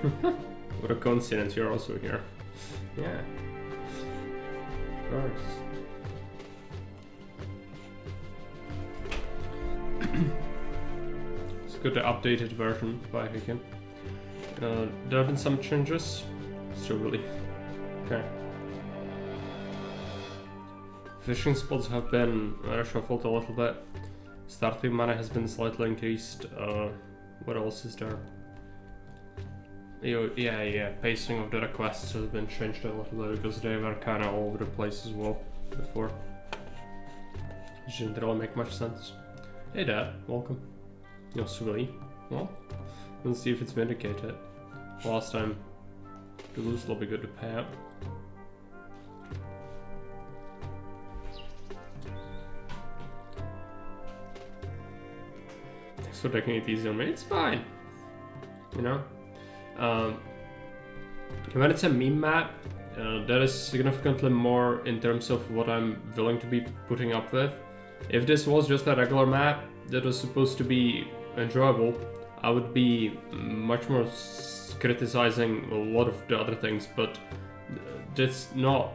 what a coincidence, you're also here. Yeah. Of course. it's got the updated version by Hyuukin. Uh, there have been some changes. So really. Okay. Fishing spots have been reshuffled a little bit. Starting mana has been slightly increased. Uh, what else is there? Yeah, yeah, pacing of the requests has been changed a little bit because they were kind of all over the place as well before. Which didn't really make much sense. Hey Dad, welcome. Yo, sweetie. Well, let's see if it's vindicated. Last time, the lose will be good to pay up. Thanks for taking it easy on me. It's fine. You know? Um, when it's a meme map, uh, that is significantly more in terms of what I'm willing to be putting up with. If this was just a regular map that was supposed to be enjoyable, I would be much more criticizing a lot of the other things, but that's not,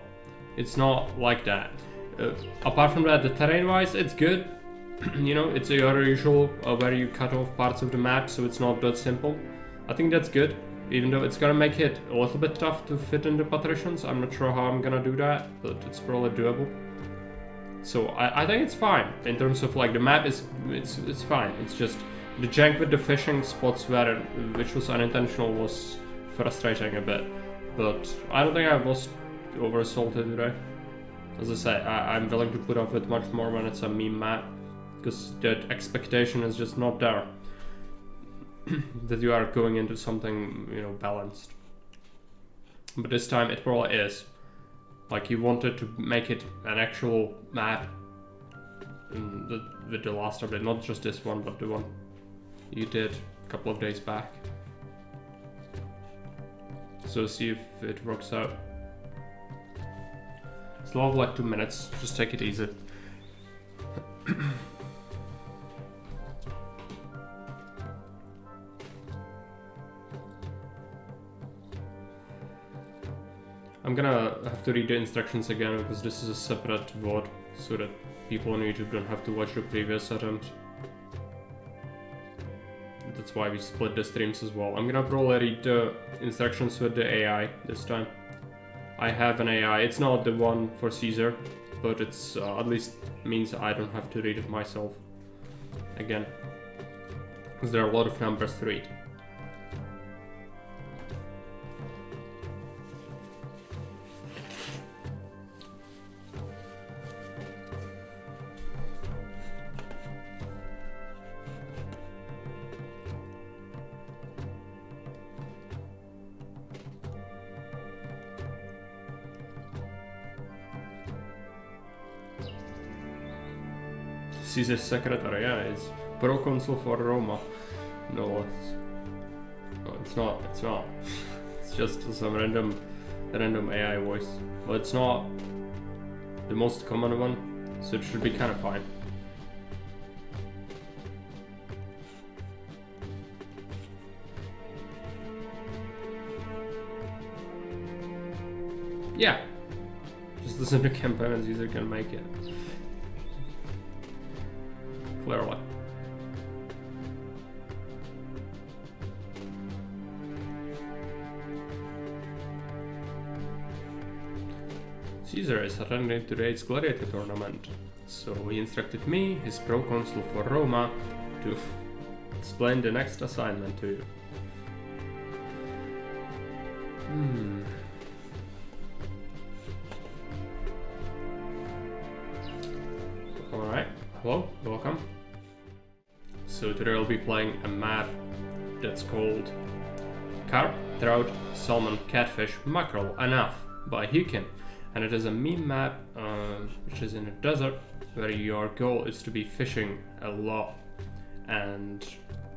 it's not like that. Uh, apart from that, the terrain-wise, it's good. you know, it's your usual uh, where you cut off parts of the map, so it's not that simple. I think that's good, even though it's gonna make it a little bit tough to fit in the partitions. I'm not sure how I'm gonna do that, but it's probably doable. So I, I think it's fine in terms of like the map is it's it's fine. It's just the jank with the fishing spots where which was unintentional was frustrating a bit. But I don't think I was over assaulted today. As I say, I, I'm willing to put up with much more when it's a meme map because that expectation is just not there. that you are going into something you know balanced. But this time it probably is. Like you wanted to make it an actual map the, with the last update, not just this one, but the one you did a couple of days back. So see if it works out. It's of like two minutes, just take it easy. I'm gonna have to read the instructions again because this is a separate VOD so that people on YouTube don't have to watch the previous attempt. That's why we split the streams as well. I'm gonna probably read the instructions with the AI this time. I have an AI, it's not the one for Caesar, but it's uh, at least means I don't have to read it myself again. Because there are a lot of numbers to read. Caesar's secretary, yeah, it's proconsul for Roma. No, it's, no, it's not. It's not. it's just some random, random AI voice. But it's not the most common one, so it should be kind of fine. Yeah. Just listen to campaign and Caesar can make it. Clearly. Caesar is attending today's gladiator tournament, so he instructed me, his proconsul for Roma, to explain the next assignment to you. Hmm. Carp, Trout, Salmon, Catfish, Mackerel, Enough by Hyuukin. And it is a meme map uh, which is in a desert where your goal is to be fishing a lot. And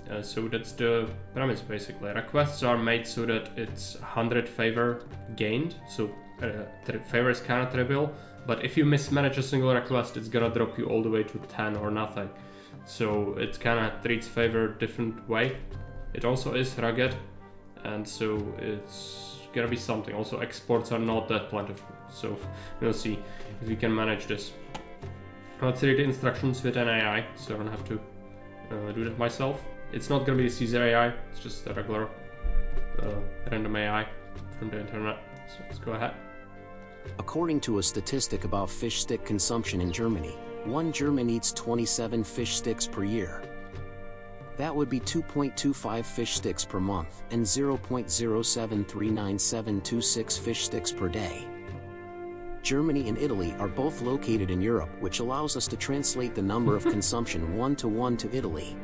uh, so that's the premise basically. Requests are made so that it's 100 favor gained, so uh, favor is kind of trivial, but if you mismanage a single request, it's gonna drop you all the way to 10 or nothing. So it kind of treats favor different way. It also is rugged, and so it's gonna be something. Also, exports are not that plentiful, so we'll see if we can manage this. Let's read the instructions with an AI, so I don't have to uh, do that myself. It's not gonna be a Caesar AI, it's just a regular uh, random AI from the internet. So let's go ahead. According to a statistic about fish stick consumption in Germany, one German eats 27 fish sticks per year. That would be 2.25 fish sticks per month and 0.0739726 fish sticks per day. Germany and Italy are both located in Europe, which allows us to translate the number of consumption one to one to Italy.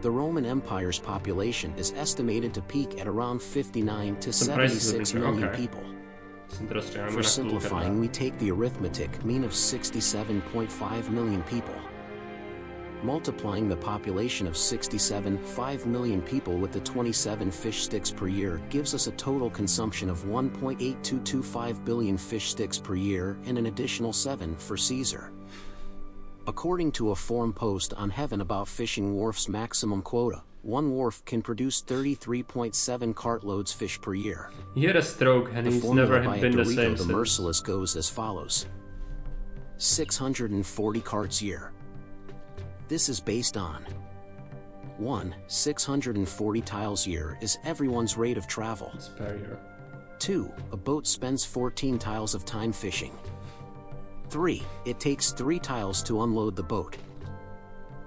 The Roman Empire's population is estimated to peak at around 59 to Some prices 76 of million okay. people. It's interesting. I'm For gonna have to look at simplifying, we take the arithmetic mean of 67.5 million people. Multiplying the population of 67.5 million people with the 27 fish sticks per year gives us a total consumption of 1.8225 billion fish sticks per year and an additional 7 for Caesar. According to a forum post on Heaven about fishing wharf's maximum quota, one wharf can produce 33.7 cartloads fish per year. He had a stroke and The he's never been the same the. Merciless goes as follows 640 carts year. This is based on 1. 640 tiles year is everyone's rate of travel. It's 2. A boat spends 14 tiles of time fishing. 3. It takes 3 tiles to unload the boat.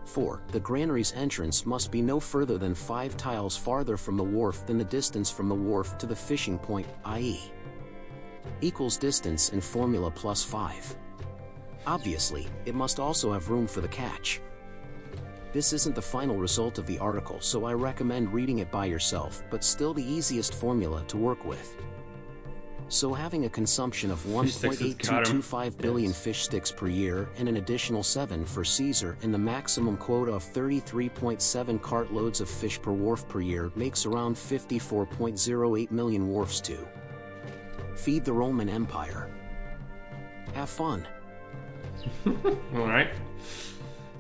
4. The granary's entrance must be no further than 5 tiles farther from the wharf than the distance from the wharf to the fishing point, i.e. equals distance in formula plus 5. Obviously, it must also have room for the catch. This isn't the final result of the article, so I recommend reading it by yourself, but still the easiest formula to work with. So having a consumption of Fish sticks with Karam. 1.8225 billion fish sticks per year and an additional 7 for Caesar and the maximum quota of 33.7 cartloads of fish per wharf per year makes around 54.08 million wharfs to feed the Roman Empire. Have fun. Alright.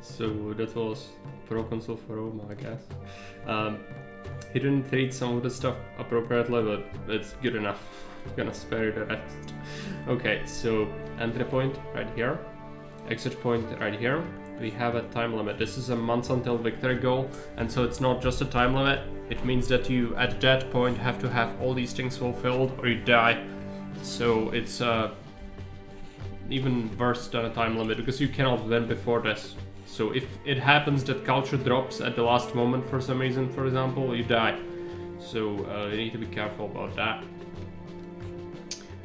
So that was Proconsul for Rome, I guess. Um, he didn't treat some of the stuff appropriately, but it's good enough. I'm gonna spare the rest. Okay, so entry point right here, exit point right here. We have a time limit. This is a month until victory goal, and so it's not just a time limit. It means that you, at that point, have to have all these things fulfilled or you die. So it's uh, even worse than a time limit because you cannot win before this. So if it happens that culture drops at the last moment for some reason, for example, you die. So uh, you need to be careful about that.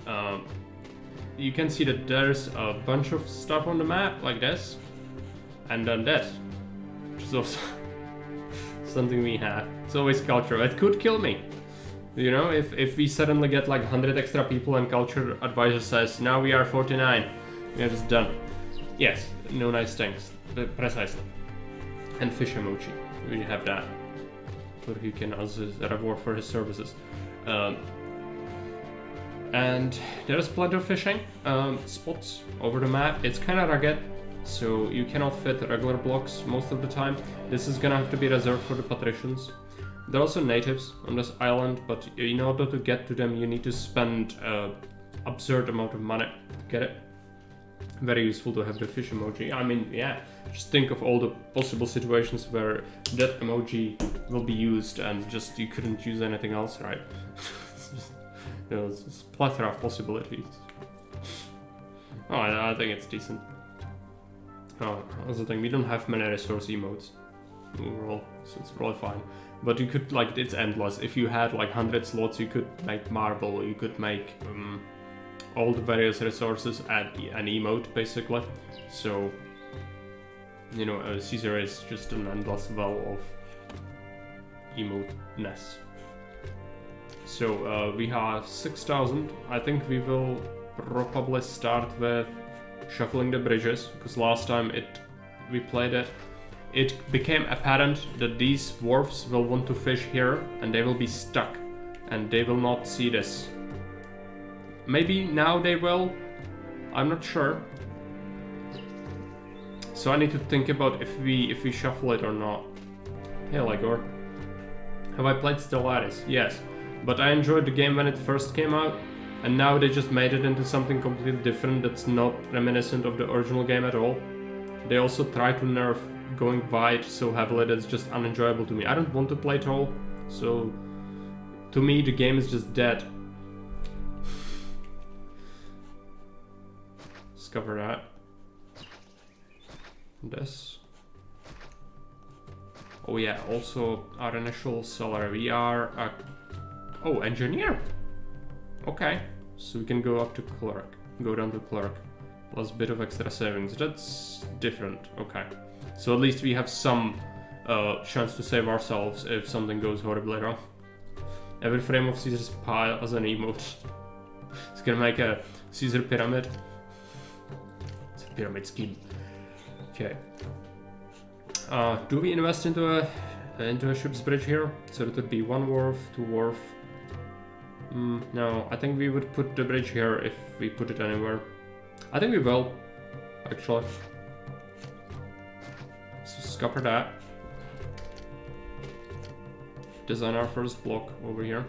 Um, you can see that there's a bunch of stuff on the map like this, and then this, which is also something we have. It's always culture. It could kill me. You know, if, if we suddenly get like 100 extra people and culture advisor says, now we are 49, we are just done. Yes, no nice things. Precisely. And fish emoji. We have that. For Hyuukin as a reward for his services. Um, and there's plenty of fishing um, spots over the map. It's kind of rugged, so you cannot fit regular blocks most of the time. This is gonna have to be reserved for the patricians. There are also natives on this island, but in order to get to them, you need to spend an absurd amount of money to get it. Very useful to have the fish emoji. I mean, yeah, just think of all the possible situations where that emoji will be used and just you couldn't use anything else, right? It's just- you know, it's just plethora of possibilities. Oh, I, I think it's decent. Oh, that's the thing. We don't have many resource emotes overall, so it's really fine. But you could like it's endless. If you had like hundred slots, you could make marble. You could make um, all the various resources at an emote basically. So you know, uh, Caesar is just an endless well of emoteness. So uh, we have 6000. I think we will probably start with shuffling the bridges because last time it we played it it became apparent that these wharfs will want to fish here and they will be stuck and they will not see this. Maybe now they will. I'm not sure. So I need to think about if we if we shuffle it or not. Hey Ligor. Have I played Stellaris? Yes. But I enjoyed the game when it first came out, and now they just made it into something completely different that's not reminiscent of the original game at all. They also try to nerf going wide so heavily that it's just unenjoyable to me. I don't want to play tall, so to me the game is just dead. Let's cover that. This. Oh yeah, also our initial seller. We are. Oh, engineer! Okay, so we can go up to clerk. Go down to clerk. Plus bit of extra savings. That's different. Okay. So at least we have some uh, chance to save ourselves if something goes horribly wrong. Every frame of Caesar's pile as an emote. it's gonna make a Caesar pyramid. Pyramid scheme. Okay. Uh, do we invest into a into a ship's bridge here? So it would be one wharf, two wharf. Mm, no, I think we would put the bridge here if we put it anywhere. I think we will, actually. So scupper that. Design our first block over here.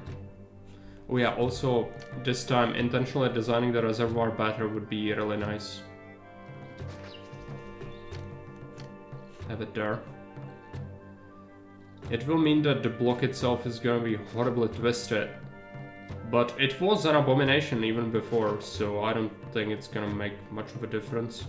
Oh yeah, also this time intentionally designing the reservoir better would be really nice. Have it there. It will mean that the block itself is gonna be horribly twisted. But it was an abomination even before, so I don't think it's gonna make much of a difference.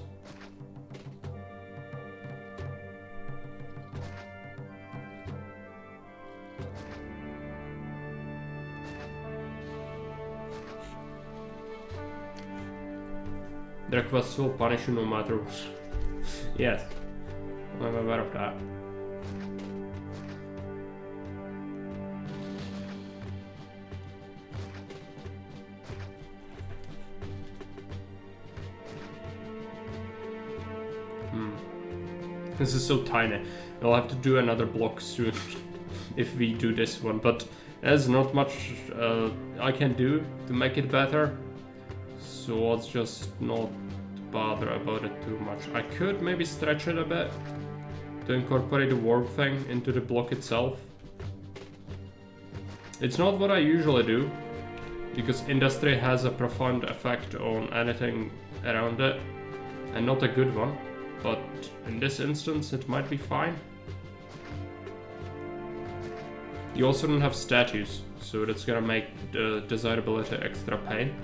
The request will punish you no matter yes, I'm aware of that. This is so tiny. I'll have to do another block soon if we do this one, but there's not much uh, I can do to make it better. So let's just not bother about it too much. I could maybe stretch it a bit to incorporate the warp thing into the block itself. It's not what I usually do, because industry has a profound effect on anything around it, and not a good one but in this instance it might be fine. You also don't have statues, so that's gonna make the desirability extra pain.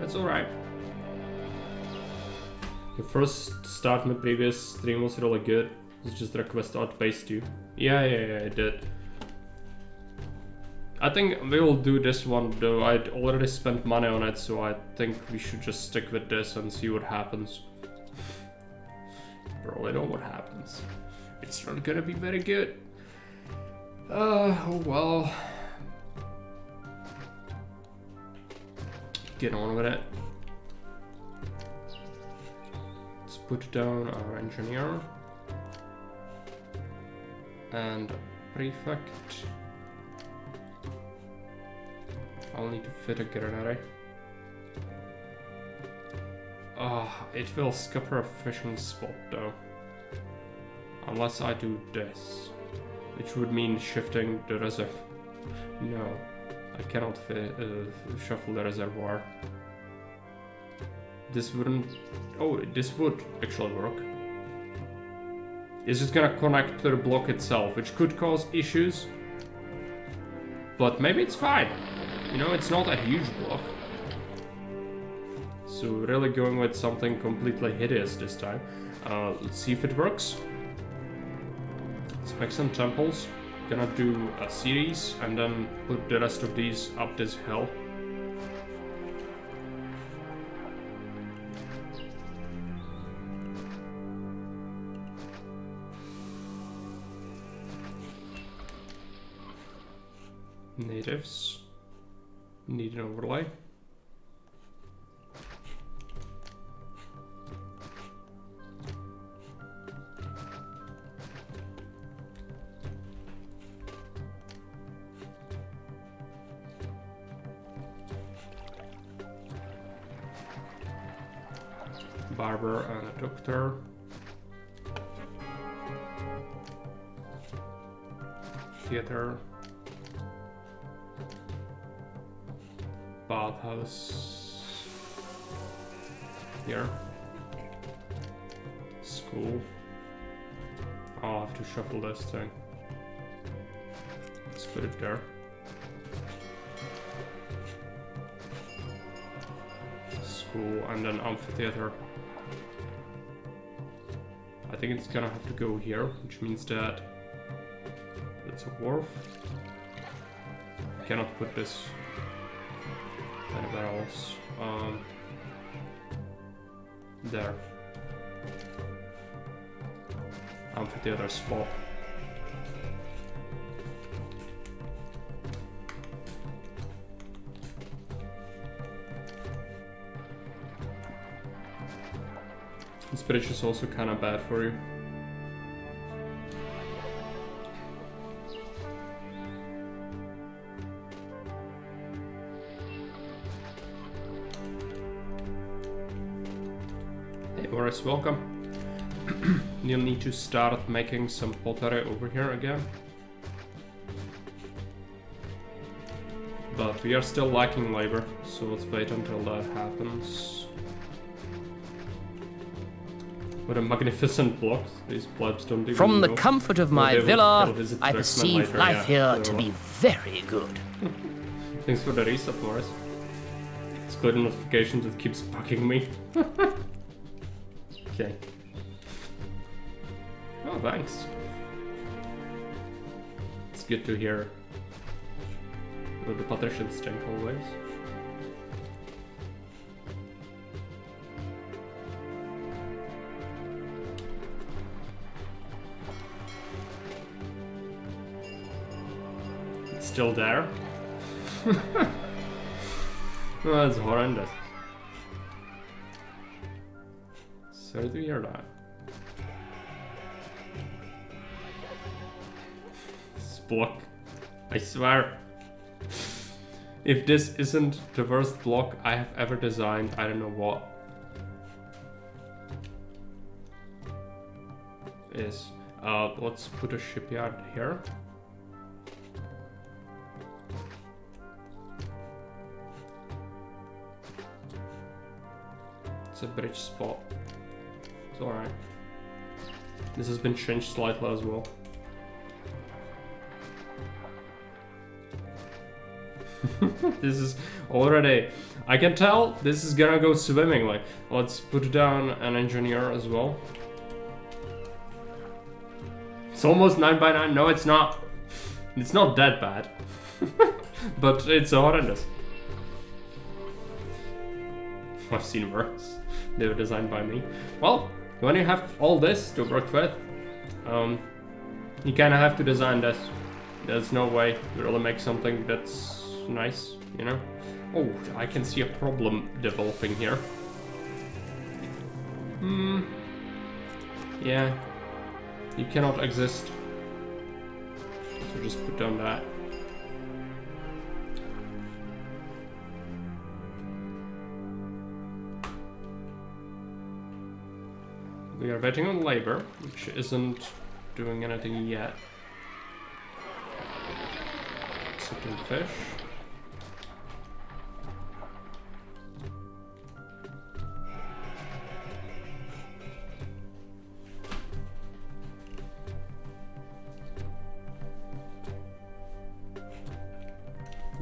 That's alright. The first start in the previous stream was really good. It's just request outpaced you. Yeah, yeah, yeah, it did. I think we will do this one though. I already spent money on it, so I think we should just stick with this and see what happens. I know what happens. It's not gonna be very good. Uh, oh well. Get on with it. Put down our engineer. And prefect. I'll need to fit a granary. Ah, oh, it will scupper a fishing spot though. Unless I do this. Which would mean shifting the reservoir. No, I cannot fit, uh, shuffle the reservoir. This wouldn't... Oh, this would actually work. It's just gonna connect to the block itself, which could cause issues. But maybe it's fine. You know, it's not a huge block. So really going with something completely hideous this time. Uh, let's see if it works. Let's make some temples. Gonna do a Ceres and then put the rest of these up this hill. Natives need an overlay. Barber and a doctor. amphitheater. Bathhouse. Here. School. Oh, I'll have to shuffle this thing. Let's put it there. School and then amphitheater. I think it's gonna have to go here, which means that it's a wharf. Cannot put this anywhere else. Um, there. Amphitheater spot. This bridge is also kind of bad for you. Welcome. You'll need to start making some pottery over here again. But we are still lacking labor, so let's wait until that happens. What a magnificent block. These plebs don't even From the know. comfort of my will- villa, I perceive life yeah, here to be very good. Thanks for the reset, Morris. It's good notifications, that keeps bugging me. Oh, thanks. It's good to hear the patricians think always. It's still there. that's horrendous. To hear that. This. I swear. If this isn't the worst block I have ever designed, I don't know what is. Uh, let's put a shipyard here. It's a bridge spot. Alright. This has been changed slightly as well. this is already... I can tell this is gonna go swimmingly. Let's put down an engineer as well. It's almost 9 by 9 No, it's not. It's not that bad. but it's horrendous. I've seen worse. They were designed by me. Well, when you have all this to work with, um, you kind of have to design this. There's no way to really make something that's nice, you know? Oh, I can see a problem developing here. Hmm. Yeah. You cannot exist. So just put down that. We are waiting on labor, which isn't doing anything yet. Second fish.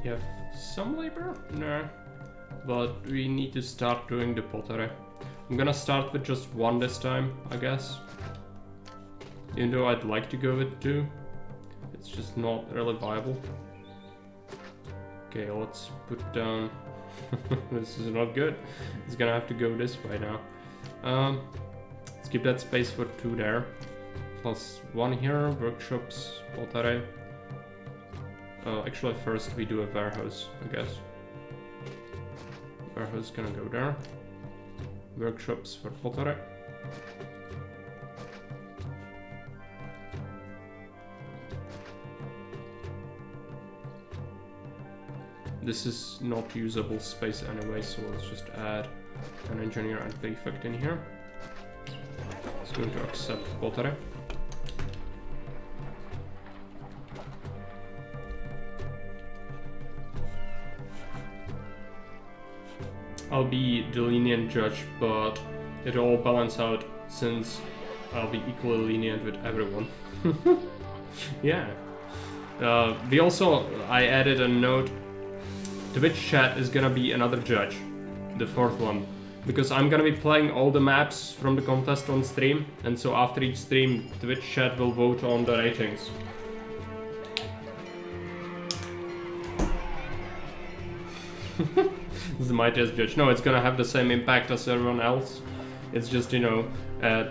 You have some labor? No. But we need to start doing the pottery. I'm gonna start with just one this time, I guess. Even though I'd like to go with two. It's just not really viable. Okay, let's put down... this is not good. It's gonna have to go this way now. Um, let's keep that space for two there. Plus one here, workshops, pottery. Uh, actually, first we do a warehouse, I guess. Warehouse gonna go there. Workshops for pottery. This is not usable space anyway, so let's just add an engineer and prefect in here. It's going to accept pottery. I'll be the lenient judge, but it'll all balance out since I'll be equally lenient with everyone. yeah. Uh, we also, I added a note. Twitch chat is gonna be another judge, the fourth one, because I'm gonna be playing all the maps from the contest on stream, and so after each stream, Twitch chat will vote on the ratings. my test judge. No, it's gonna have the same impact as everyone else. It's just, you know, uh,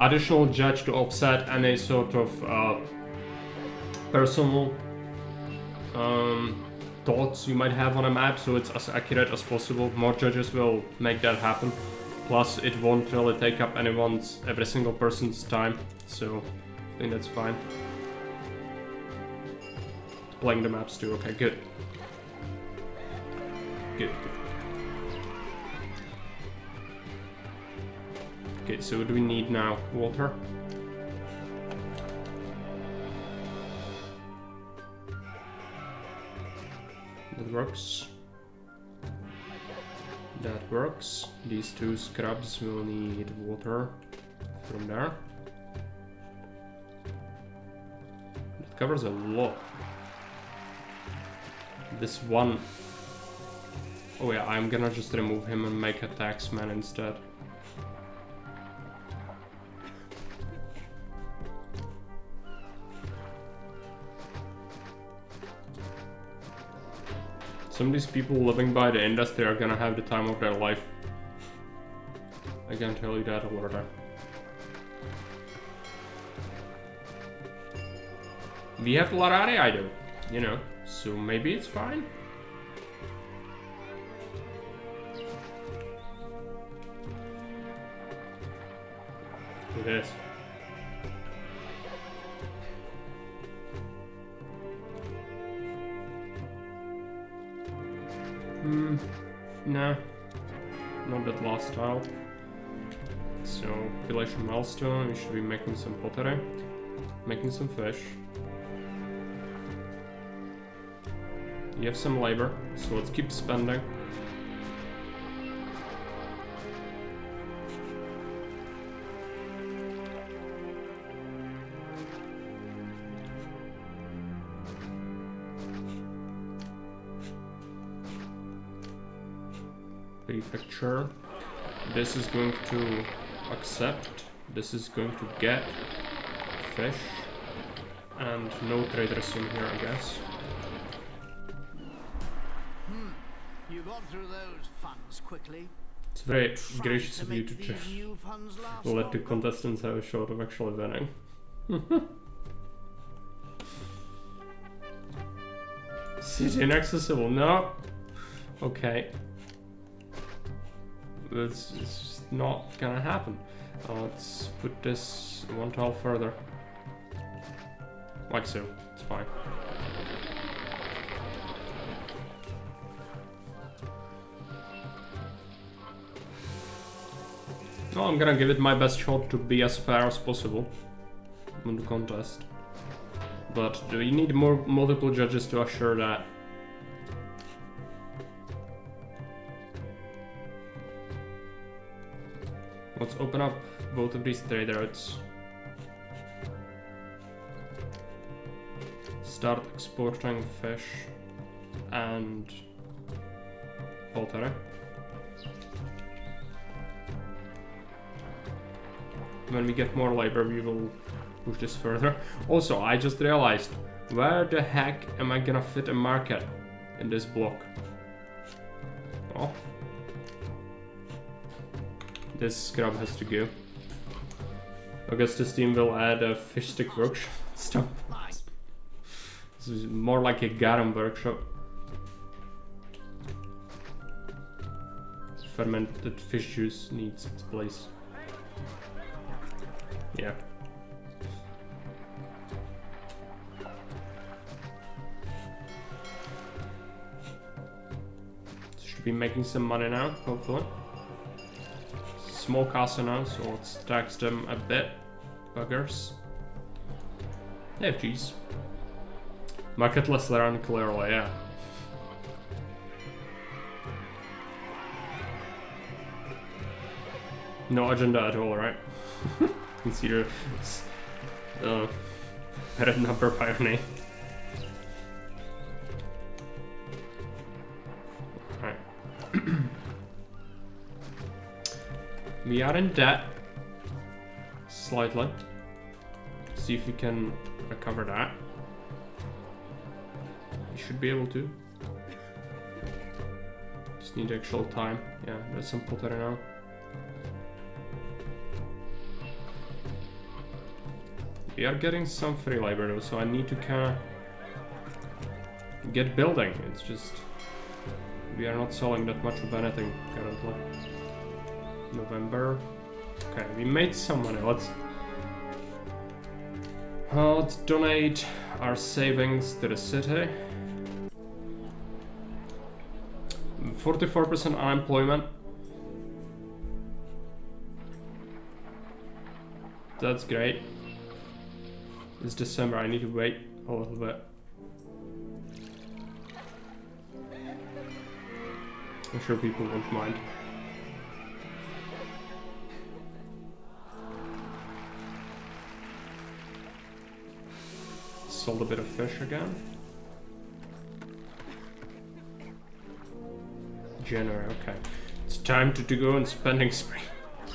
additional judge to offset any sort of uh, personal um, thoughts you might have on a map, so it's as accurate as possible. More judges will make that happen. Plus, it won't really take up anyone's, every single person's time, so I think that's fine. Playing the maps too, okay, good. Good, good. Okay, so what do we need now? Water? That works. That works. These two scrubs will need water from there. It covers a lot. This one... Oh yeah, I'm gonna just remove him and make a taxman instead. Some of these people living by the industry are gonna have the time of their life. I can tell you that a lot of already. We have a lot of AI though, you know, so maybe it's fine. It is. Hmm, nah, not that last tile. So, population milestone, we should be making some pottery, making some fish. You have some labor, so let's keep spending. Prefecture. This is going to accept. This is going to get fish. And no traders in here, I guess. Hmm. You got through those funds quickly. It's very gracious of you to just new funds last let the contestants have a shot of actually winning. City inaccessible, no. Okay. It's, it's not gonna happen. Uh, let's put this one tile further. Like so, it's fine. No, I'm gonna give it my best shot to be as fair as possible in the contest. But do you need more multiple judges to assure that? Let's open up both of these trade routes. Start exporting fish and pottery. When we get more labor, we will push this further. Also, I just realized, where the heck am I gonna fit a market in this block? Oh. This scrub has to go. I guess this team will add a fish stick workshop stuff. This is more like a garum workshop. Fermented fish juice needs its place. Yeah. Should be making some money now, hopefully small castle now, so let's tax them a bit. Buggers. FGS. jeez. Marketless land, clearly, yeah. No agenda at all, right? Consider uh, a number by your name. We are in debt. Slightly. See if we can recover that. We should be able to. Just need actual time. Yeah, there's some pottery now. We are getting some free labor though, so I need to kinda get building. It's just we are not selling that much of anything currently. November. Okay, we made some money. Let's uh, let's donate our savings to the city. 44% unemployment. That's great. It's December, I need to wait a little bit. I'm sure people won't mind. Sold a bit of fish again. January, okay. It's time to, to go on spending spree.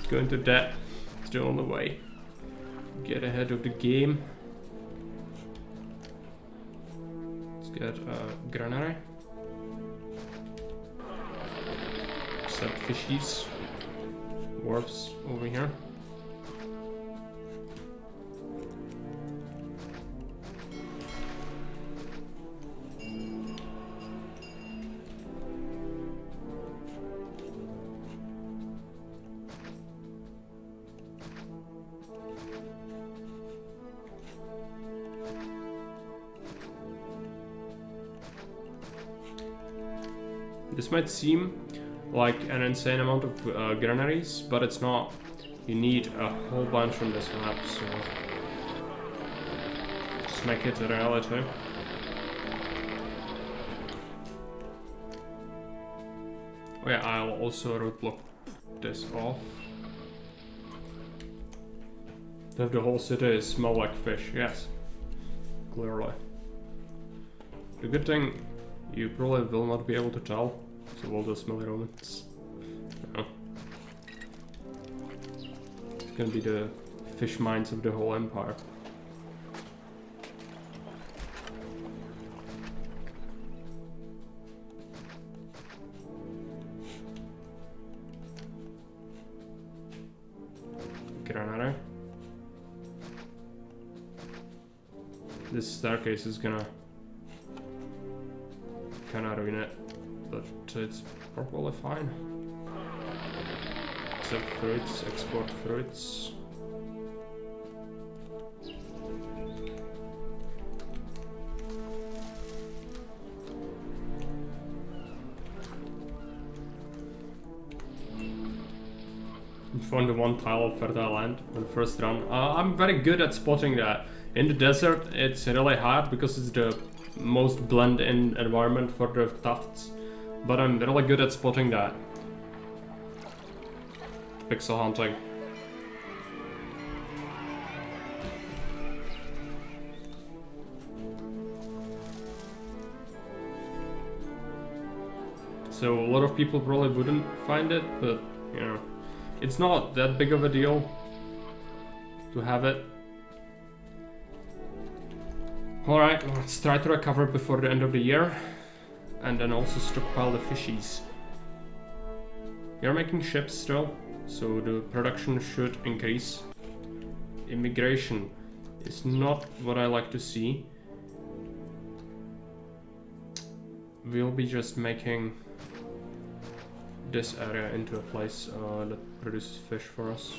go into debt. It's the only way. Get ahead of the game. Let's get a uh, granary. Set fishies. Wharfs over here. Might seem like an insane amount of uh, granaries, but it's not. You need a whole bunch from this map, so just make it a reality. Oh yeah, I'll also roadblock this off. Have the whole city smell like fish, yes. Clearly. The good thing you probably will not be able to tell so all those smelly Romans. Oh. It's gonna be the fish mines of the whole empire. Granada. This staircase is gonna kinda ruin it but it's probably fine. Except fruits, export fruits. Found one tile of fertile land on the first run. Uh, I'm very good at spotting that. In the desert, it's really hard because it's the most blend-in environment for the tufts. But I'm really good at spotting that. Pixel hunting. So a lot of people probably wouldn't find it, but you know, it's not that big of a deal to have it. Alright, let's try to recover before the end of the year and then also stockpile the fishies. We are making ships still, so the production should increase. Immigration is not what I like to see. We'll be just making this area into a place uh, that produces fish for us.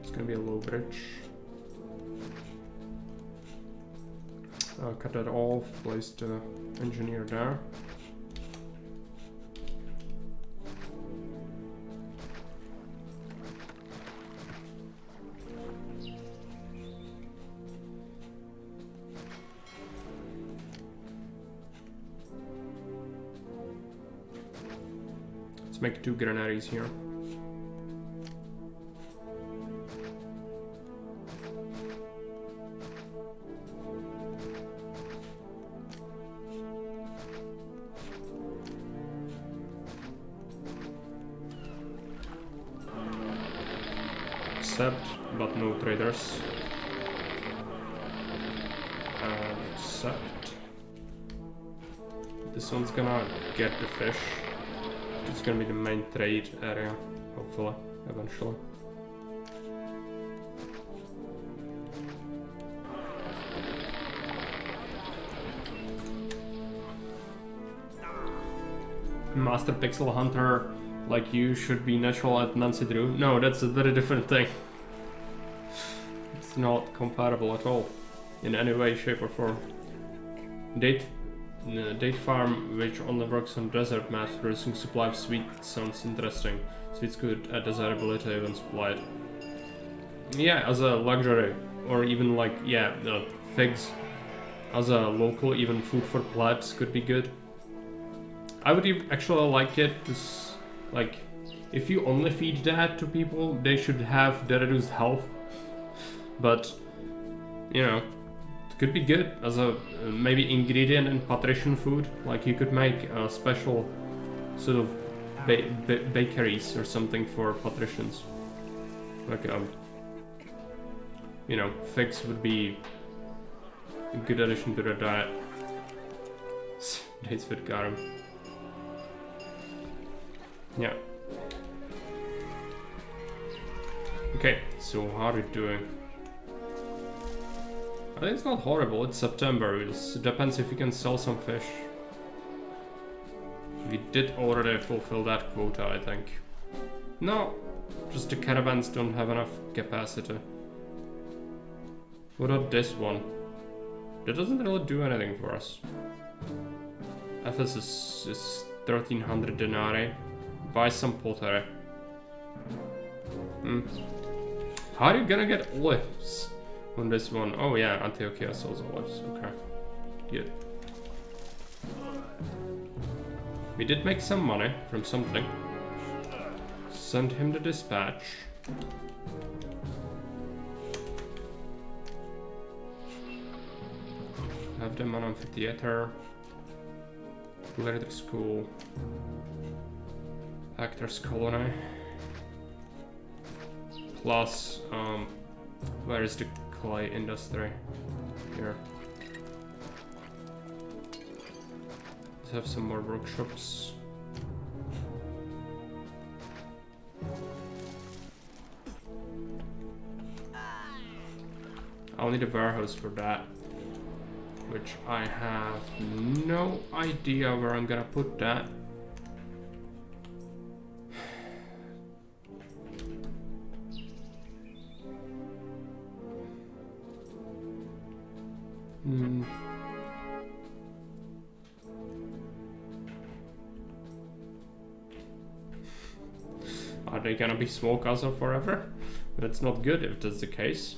It's gonna be a low bridge. Uh, cut that off, place the engineer there. Let's make two granaries here. Trade area, hopefully, eventually. Master Pixel Hunter like you should be natural at Nancy Drew. No, that's a very different thing. It's not compatible at all, in any way, shape or form. Date, date farm which only works on desert maps producing supply of sweet sounds interesting. Sweet's good at desirability when supplied. Yeah, as a luxury, or even like, yeah, uh, figs. As a local, even food for plebs could be good. I would actually like it to like if you only feed that to people they should have the reduced health but you know could be good as a uh, maybe ingredient in patrician food like you could make a special sort of ba- ba- bakeries or something for patricians like um you know figs would be a good addition to their diet dates with garum yeah. Okay, so how are we doing? I think it's not horrible, it's September, it depends if we can sell some fish. We did already fulfill that quota, I think. No, just the caravans don't have enough capacity. What about this one? That doesn't really do anything for us. Ephesus is 1300 denarii buy some pottery. Hmm. How are you gonna get olives on this one? Oh yeah, Antiochia sells olives. Okay. Good. We did make some money from something. Send him the dispatch. Have them on amphitheater. Gladiator school. Actors colony. Plus, um, where is the clay industry? Here. Let's have some more workshops. I'll need a warehouse for that. Which I have no idea where I'm gonna put that. Be small castle forever? That's not good if that's the case.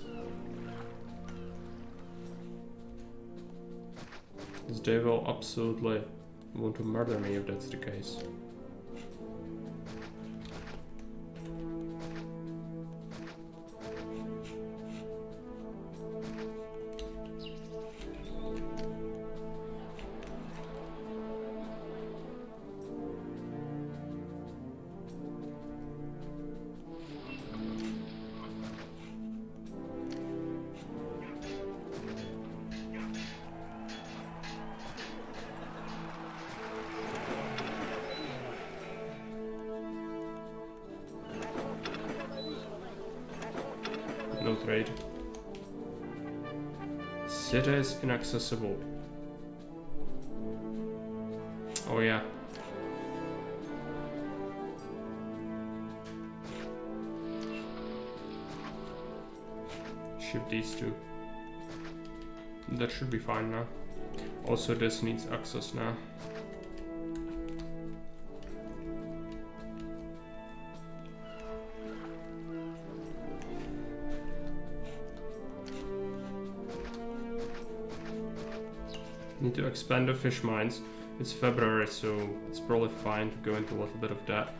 They will absolutely want to murder me if that's the case. Inaccessible. Oh yeah. Shift these two. That should be fine now. Also this needs access now. Need to expand the fish mines. It's February, so it's probably fine to go into a little bit of that.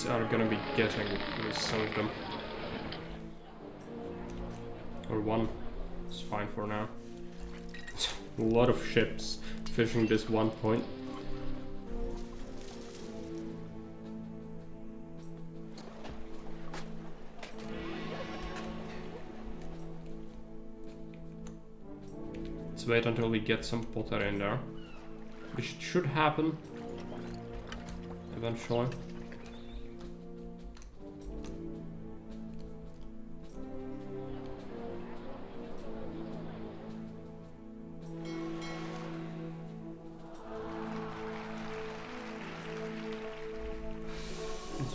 These are gonna be getting with some of them. Or one. It's fine for now. A lot of ships fishing this one point. Let's wait until we get some potter in there. Which should happen eventually.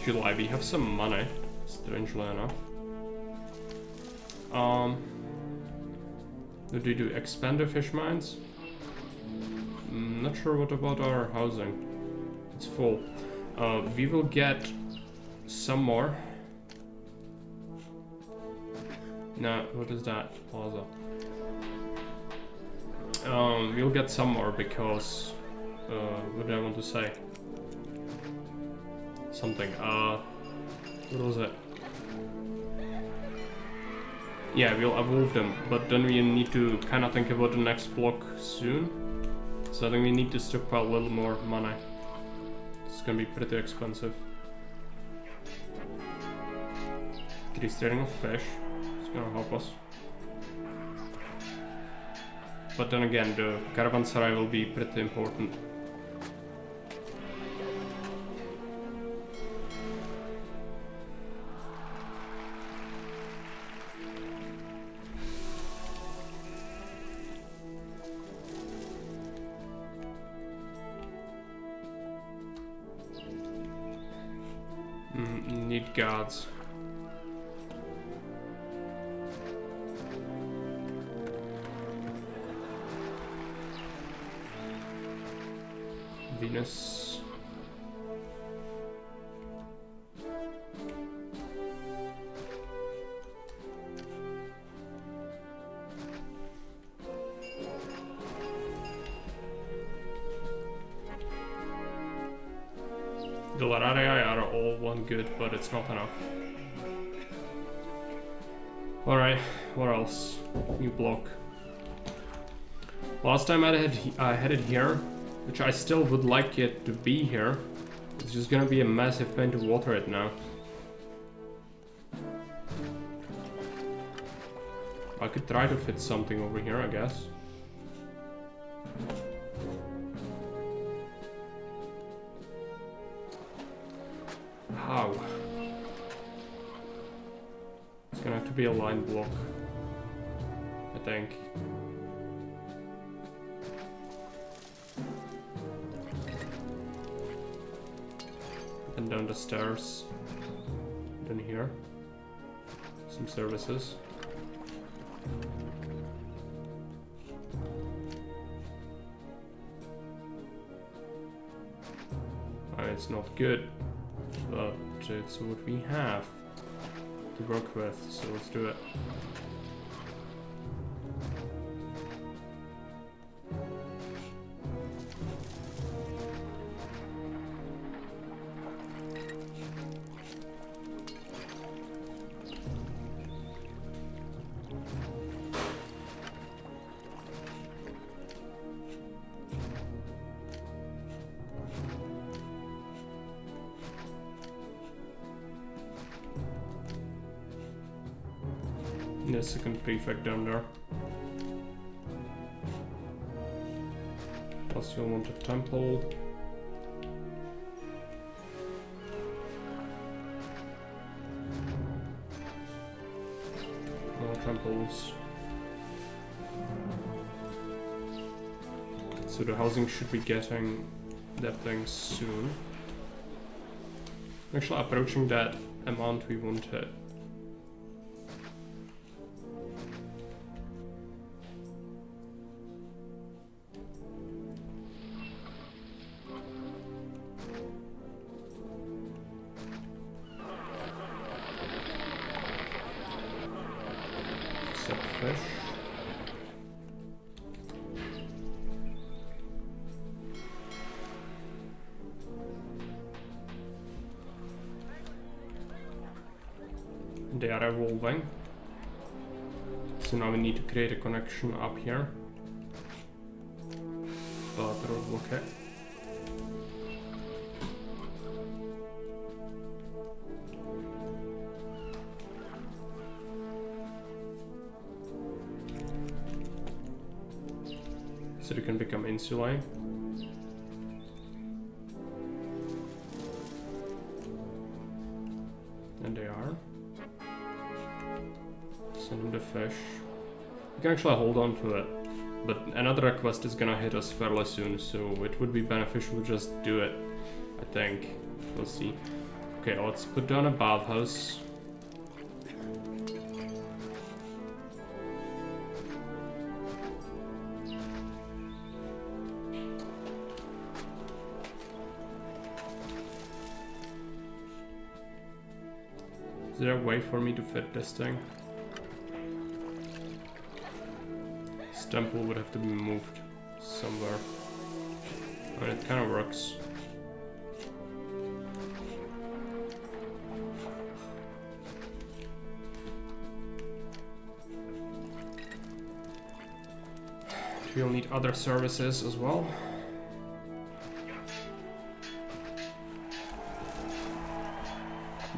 July, we have some money, strangely enough. Um, do they do expander fish mines? Mm, not sure what about our housing. It's full. Uh, we will get some more. No, what is that? Plaza. Um, we'll get some more because... Uh, what do I want to say? Something. Uh, what was it? Yeah, we'll evolve them, but then we need to kind of think about the next block soon. So I think we need to stockpile a little more money. It's gonna be pretty expensive. Increase trading of fish. It's gonna help us. But then again, the caravanserai will be pretty important. Need guards. Venus. But it's not enough. Alright, what else? New block. Last time I had I had it here, which I still would like it to be here. It's just gonna be a massive pain to water it now. I could try to fit something over here, I guess. Block. I think. And down the stairs. Then here. Some services. It's not good, but it's what we have to work with, so let's do it. So the housing should be getting that thing soon. Actually approaching that amount we wanted. Connection up here. But okay. So they can become insulae. And they are. Send them the fish. We can actually hold on to it. But another request is gonna hit us fairly soon, so it would be beneficial to just do it. I think. We'll see. Okay, let's put down a bathhouse. Is there a way for me to fit this thing? Temple would have to be moved somewhere. Mean, it kind of works. We'll need other services as well.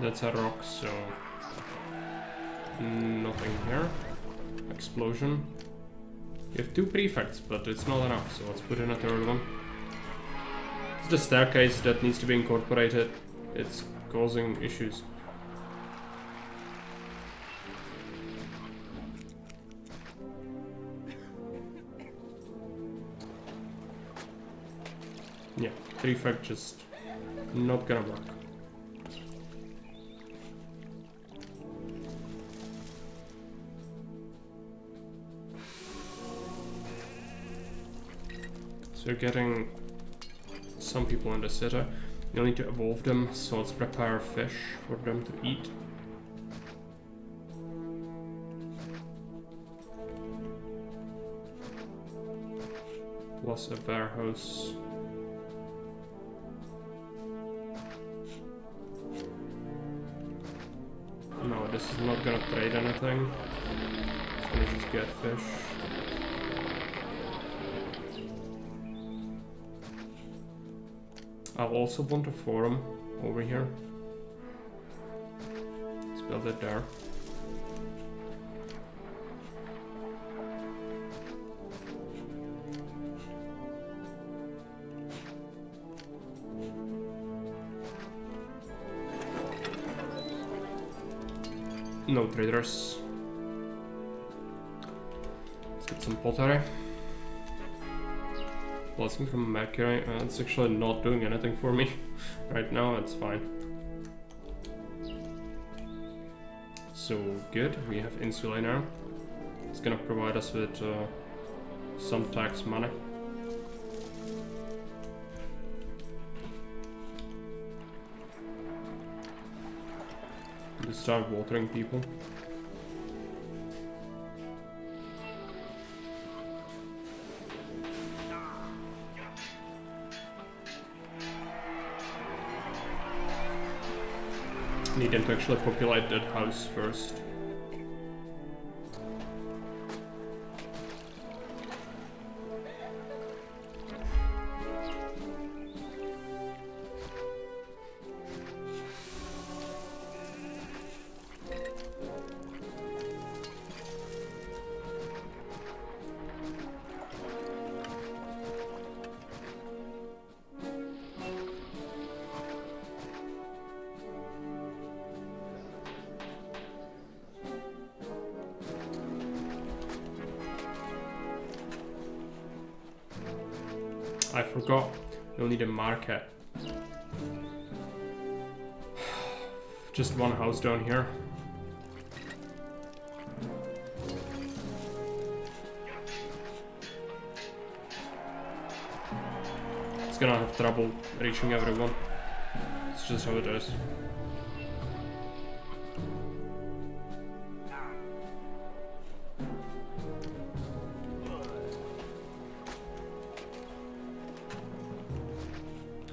That's a rock, so nothing here. Explosion. You have two prefects, but it's not enough, so let's put in a third one. It's the staircase that needs to be incorporated. It's causing issues. Yeah, prefect just not gonna work. You're getting some people in the city. You'll need to evolve them, so let's prepare fish for them to eat. Plus a warehouse. No, this is not gonna trade anything. It's gonna just get fish. I'll also want a forum over here. Let's build it there. No traders. Let's get some pottery. Blessing from Mercury. Uh, it's actually not doing anything for me right now. It's fine. So good. We have Insulae now. It's gonna provide us with uh, some tax money. To start watering people. Need them to actually populate that house first. Just one house down here. It's gonna have trouble reaching everyone. It's just how it is.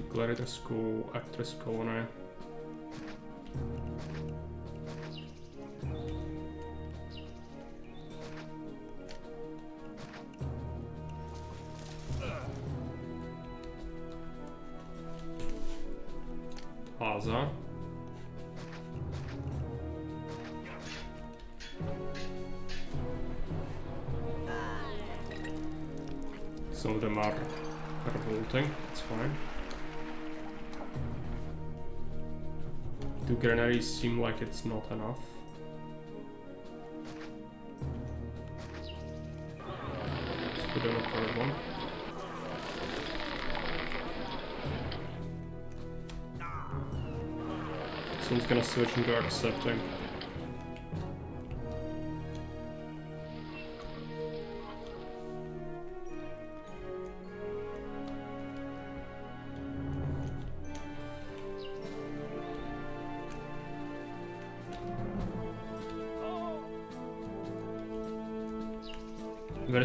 Gladiator School, Actress Colony. Do granaries seem like it's not enough? Let's put in a third one. Someone's gonna switch into accepting.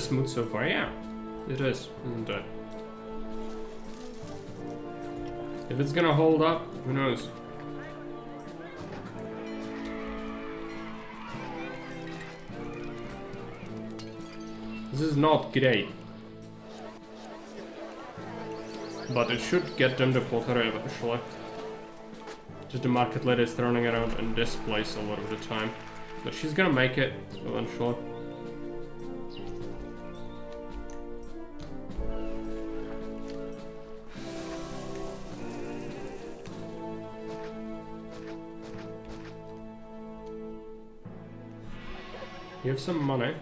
Smooth so far, yeah. It is, isn't it? If it's gonna hold up, who knows? This is not great. But it should get them the pottery eventually. Just the market lady is running around in this place a lot of the time. But she's gonna make it eventually. Have some money.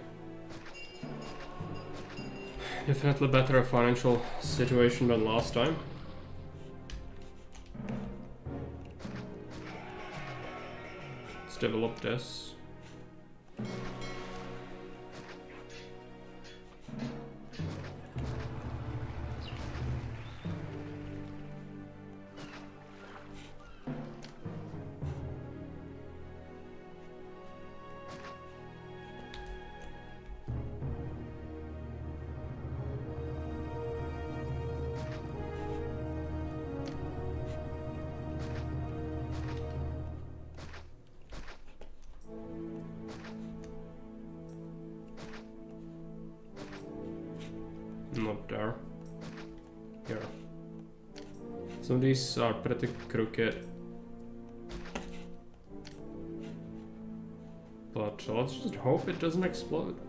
Definitely better financial situation than last time. Let's develop this. Are pretty crooked. But let's just hope it doesn't explode.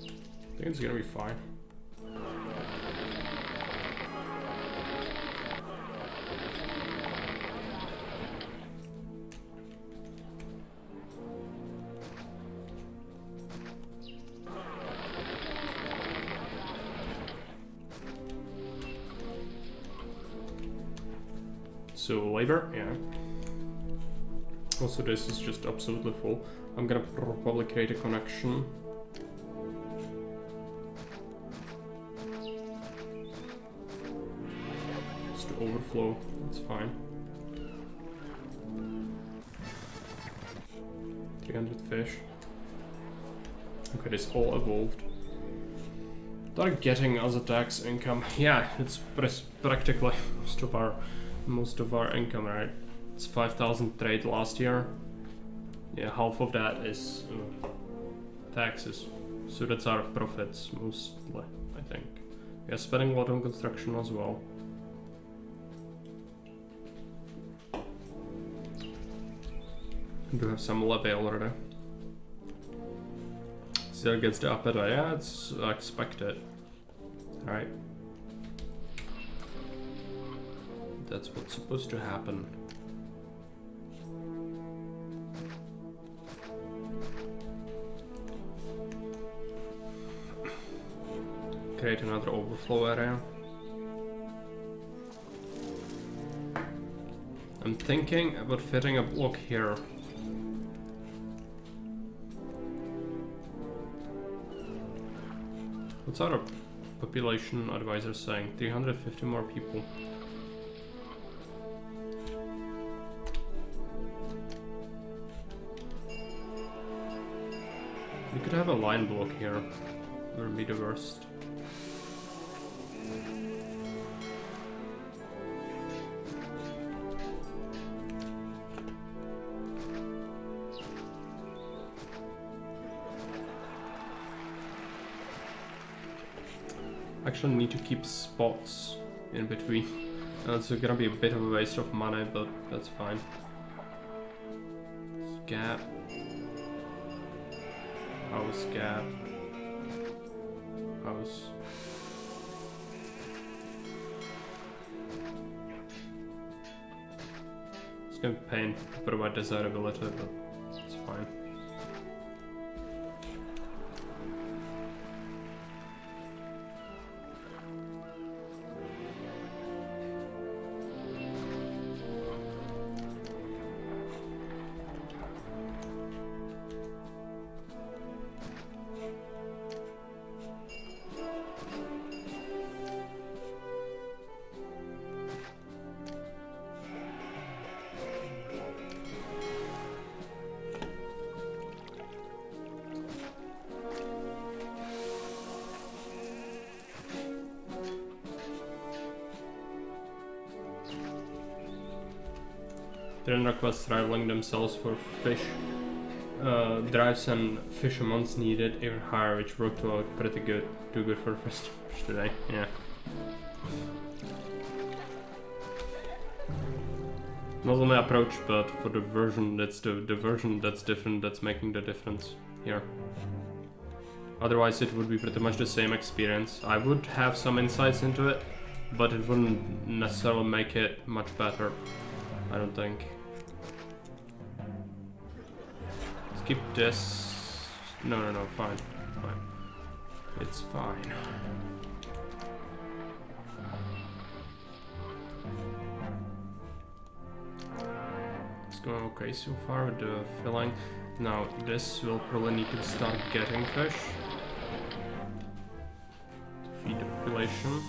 I think it's gonna be fine. Also this is just absolutely full. I'm gonna probably create a connection. Just to overflow, that's fine. 300 fish. Okay, this all evolved. They're getting us tax income. Yeah, it's practically most of our most of our income, right? It's 5,000 trade last year. Yeah, half of that is uh, taxes. So that's our profits mostly, I think. We are spending a lot on construction as well. We do have some levy already. Still gets the upper, yeah, it's expected. Alright. That's what's supposed to happen. Create another overflow area. I'm thinking about fitting a block here. What's our population advisor saying? 350 more people. Could have a line block here. Would be the worst. Actually need to keep spots in between Uh, It's gonna be a bit of a waste of money, but that's fine. Gap. House gap. House. It's gonna be pain to provide desirability, but Rivaling themselves for fish uh, drives and fish amounts needed even higher, which worked out pretty good. Too good for first fish today. Yeah. Not only approach, but for the version that's the, the version that's different that's making the difference here. Otherwise, it would be pretty much the same experience. I would have some insights into it, but it wouldn't necessarily make it much better. I don't think. Keep this. No, no, no, fine. Fine. It's fine. It's going okay so far with the filling. Now, this will probably need to start getting fish. To feed the population.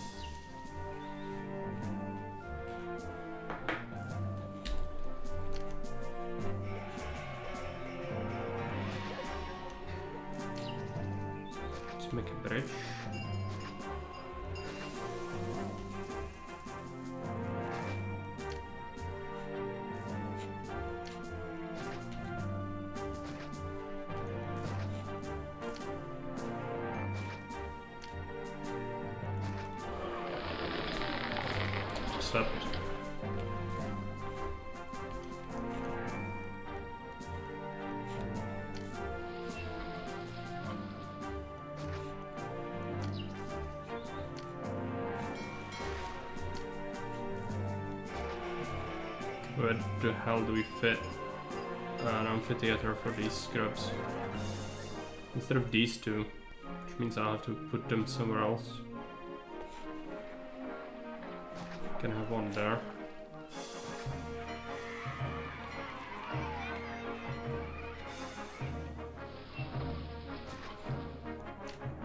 For these scrubs? Instead of these two, which means I'll have to put them somewhere else. Can have one there.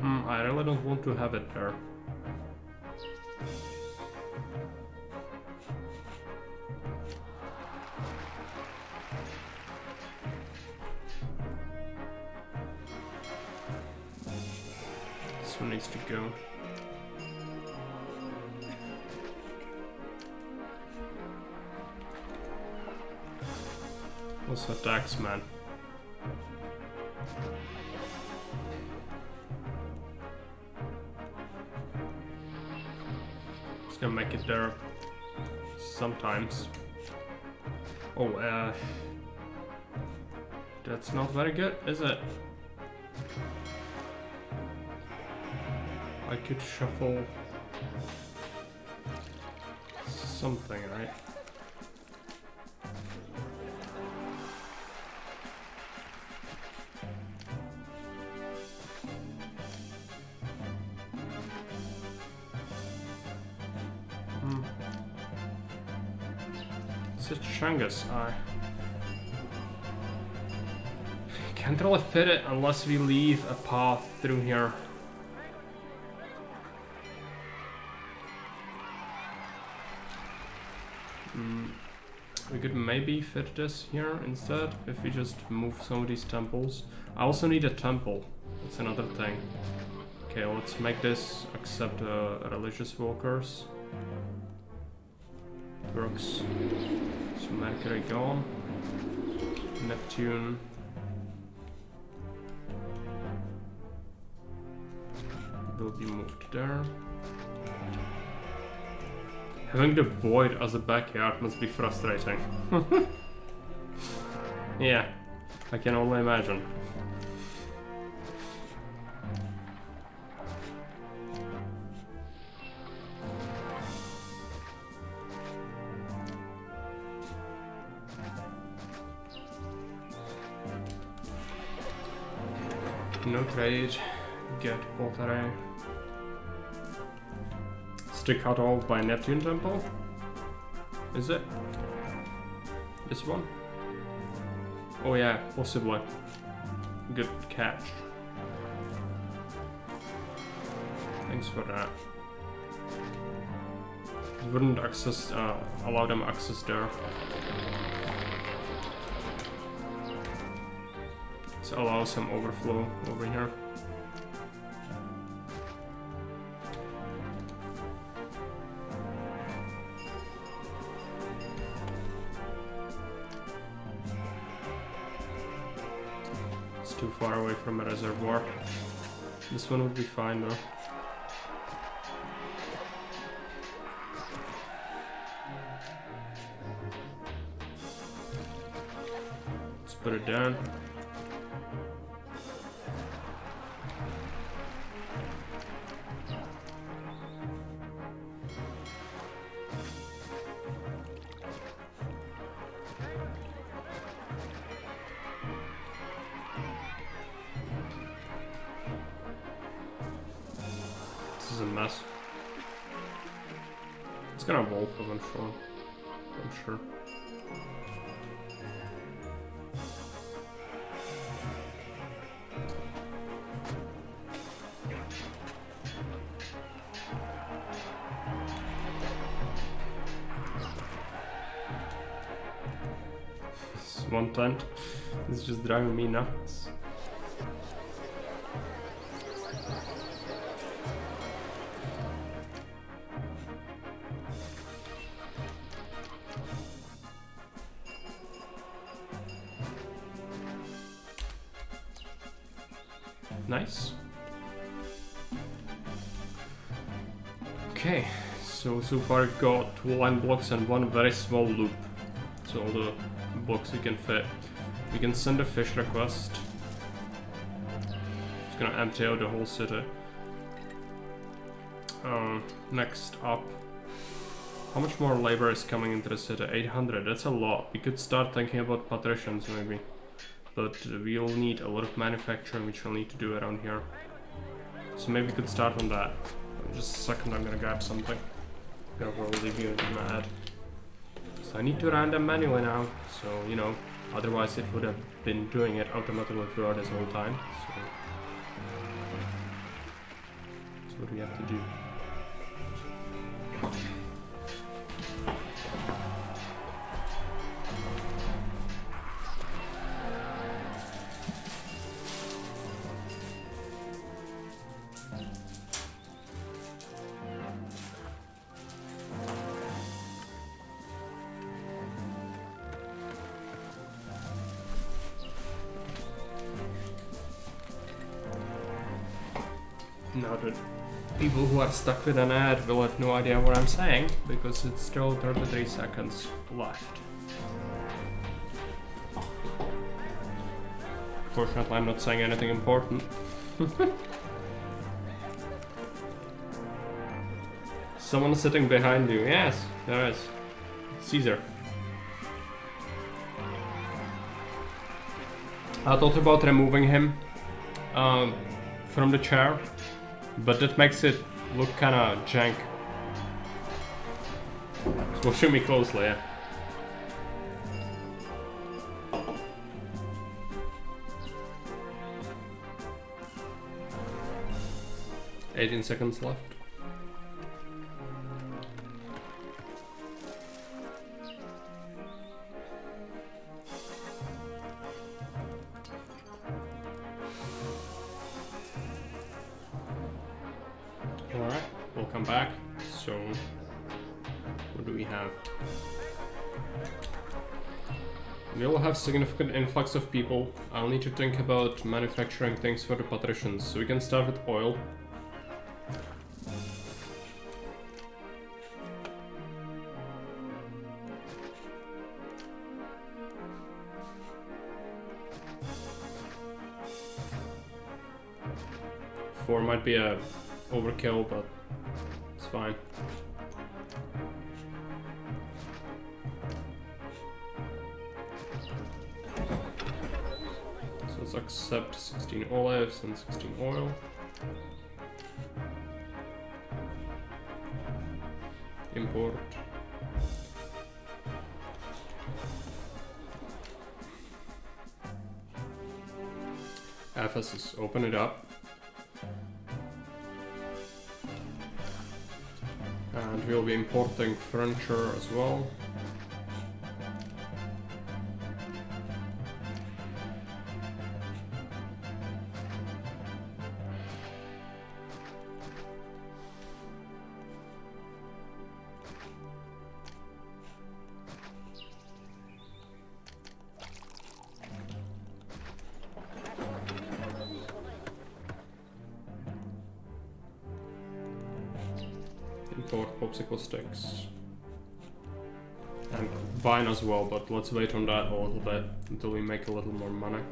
Hmm, I really don't want to have it there. That's not very good, is it? I could shuffle something, right? Hmm. It's a Chungus eye. Can't really fit it unless we leave a path through here. Mm, we could maybe fit this here instead if we just move some of these temples. I also need a temple. That's another thing. Okay, let's make this accept uh, religious walkers. Works. So Mercury gone. Neptune. Be moved there. Having the void as a backyard must be frustrating. yeah, I can only imagine. No trade. Get pottery. Stick cut off by Neptune Temple? Is it? This one? Oh yeah, possibly. Good catch. Thanks for that. Wouldn't access, uh, allow them access there. So allow some overflow over here. From a reservoir. This one would be fine though. Just driving me nuts. Nice. Okay, so so far we've got two line blocks and one very small loop. So all the blocks we can fit. We can send a fish request. It's gonna empty out the whole city. Um, next up. How much more labor is coming into the city? 800, that's a lot. We could start thinking about patricians maybe but we'll need a lot of manufacturing which we'll need to do around here. So maybe we could start on that. Just a second, I'm gonna grab something. Gonna probably leave you mad. So I need to run them manually now, so you know, otherwise it would have been doing it automatically throughout this whole time. So that's what we have to do. People who are stuck with an ad will have no idea what I'm saying because it's still 33 seconds left. Fortunately, I'm not saying anything important. Someone sitting behind you. Yes, there is. Caesar. I thought about removing him um, from the chair, but that makes it look kinda jank. So shoot me closely, yeah. Eighteen seconds left. significant influx of people, I'll need to think about manufacturing things for the patricians. So we can start with oil. Four might be a overkill, but it's fine. Accept 16 olives and 16 oil. Import. Ephesus, open it up. And we'll be importing furniture as well. Let's wait on that a little bit until we make a little more money.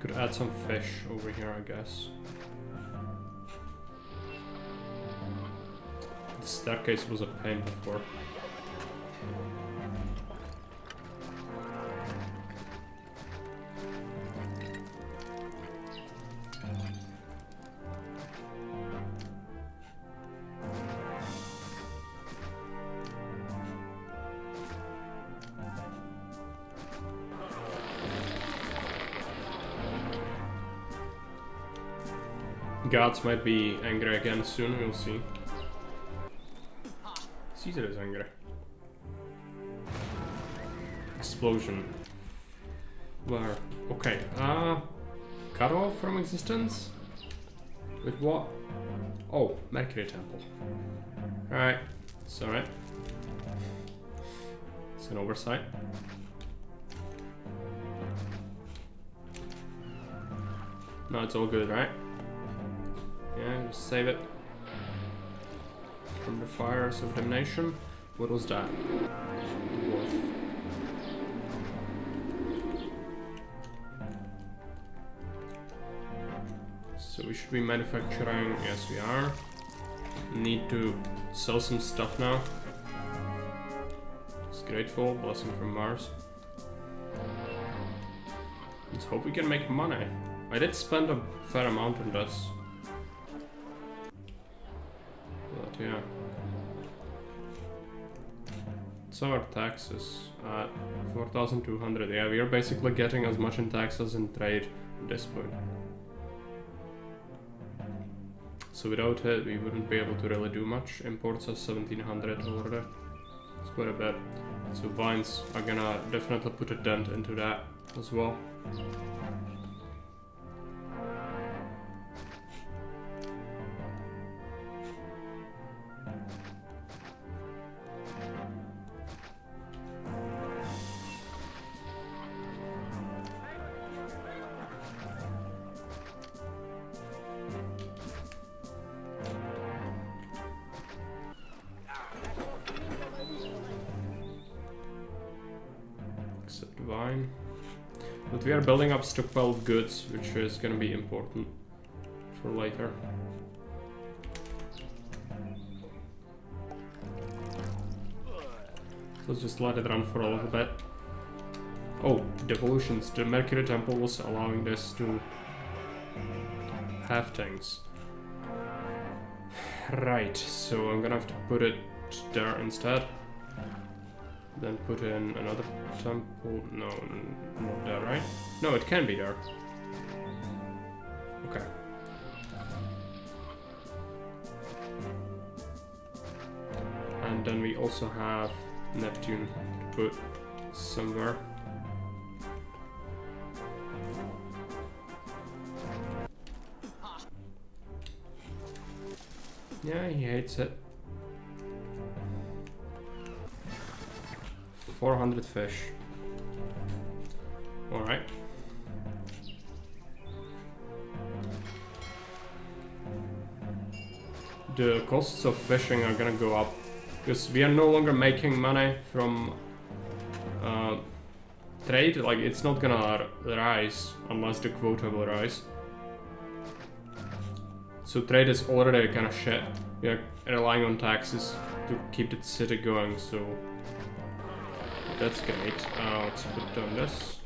Could add some fish over here, I guess. The staircase was a pain before. Gods might be angry again soon, we'll see. Caesar is angry. Explosion. Where? Okay, uh... Cut off from existence? With what? Oh, Mercury Temple. Alright, it's alright. It's an oversight. No, it's all good, right? Yeah, just save it. From the fires of damnation. What was that? So we should be manufacturing, yes we are. Need to sell some stuff now. It's grateful, blessing from Mars. Let's hope we can make money. I did spend a fair amount on this. Yeah. So our taxes at 4,200. Yeah, we are basically getting as much in taxes in trade at this point. So without it, we wouldn't be able to really do much. Imports are 1700 already. It's quite a bit. So vines are gonna definitely put a dent into that as well. Stockpile of goods, which is gonna be important for later. Let's just let it run for a little bit. Oh, devolutions. The Mercury Temple was allowing this to have things. Right, so I'm gonna have to put it there instead. Then put in another temple. No, not there, right? No, it can be there. Okay. And then we also have Neptune to put somewhere. Yeah, he hates it. 400 fish. Alright. The costs of fishing are gonna go up because we are no longer making money from uh, trade, like, it's not gonna rise unless the quota will rise. So trade is already kind of shit. We are relying on taxes to keep the city going, so that's great. Uh, let's put down this.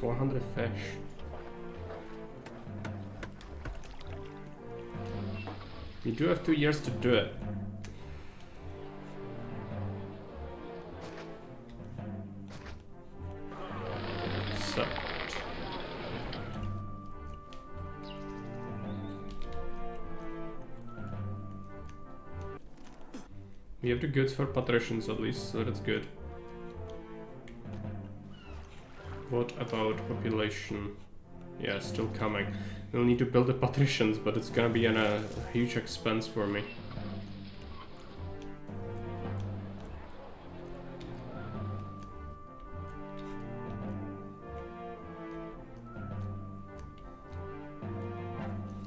400 fish. You do have two years to do it. We have the goods for patricians at least, so that's good. What about population? Yeah, still coming. We'll need to build the patricians, but it's gonna be a huge expense for me.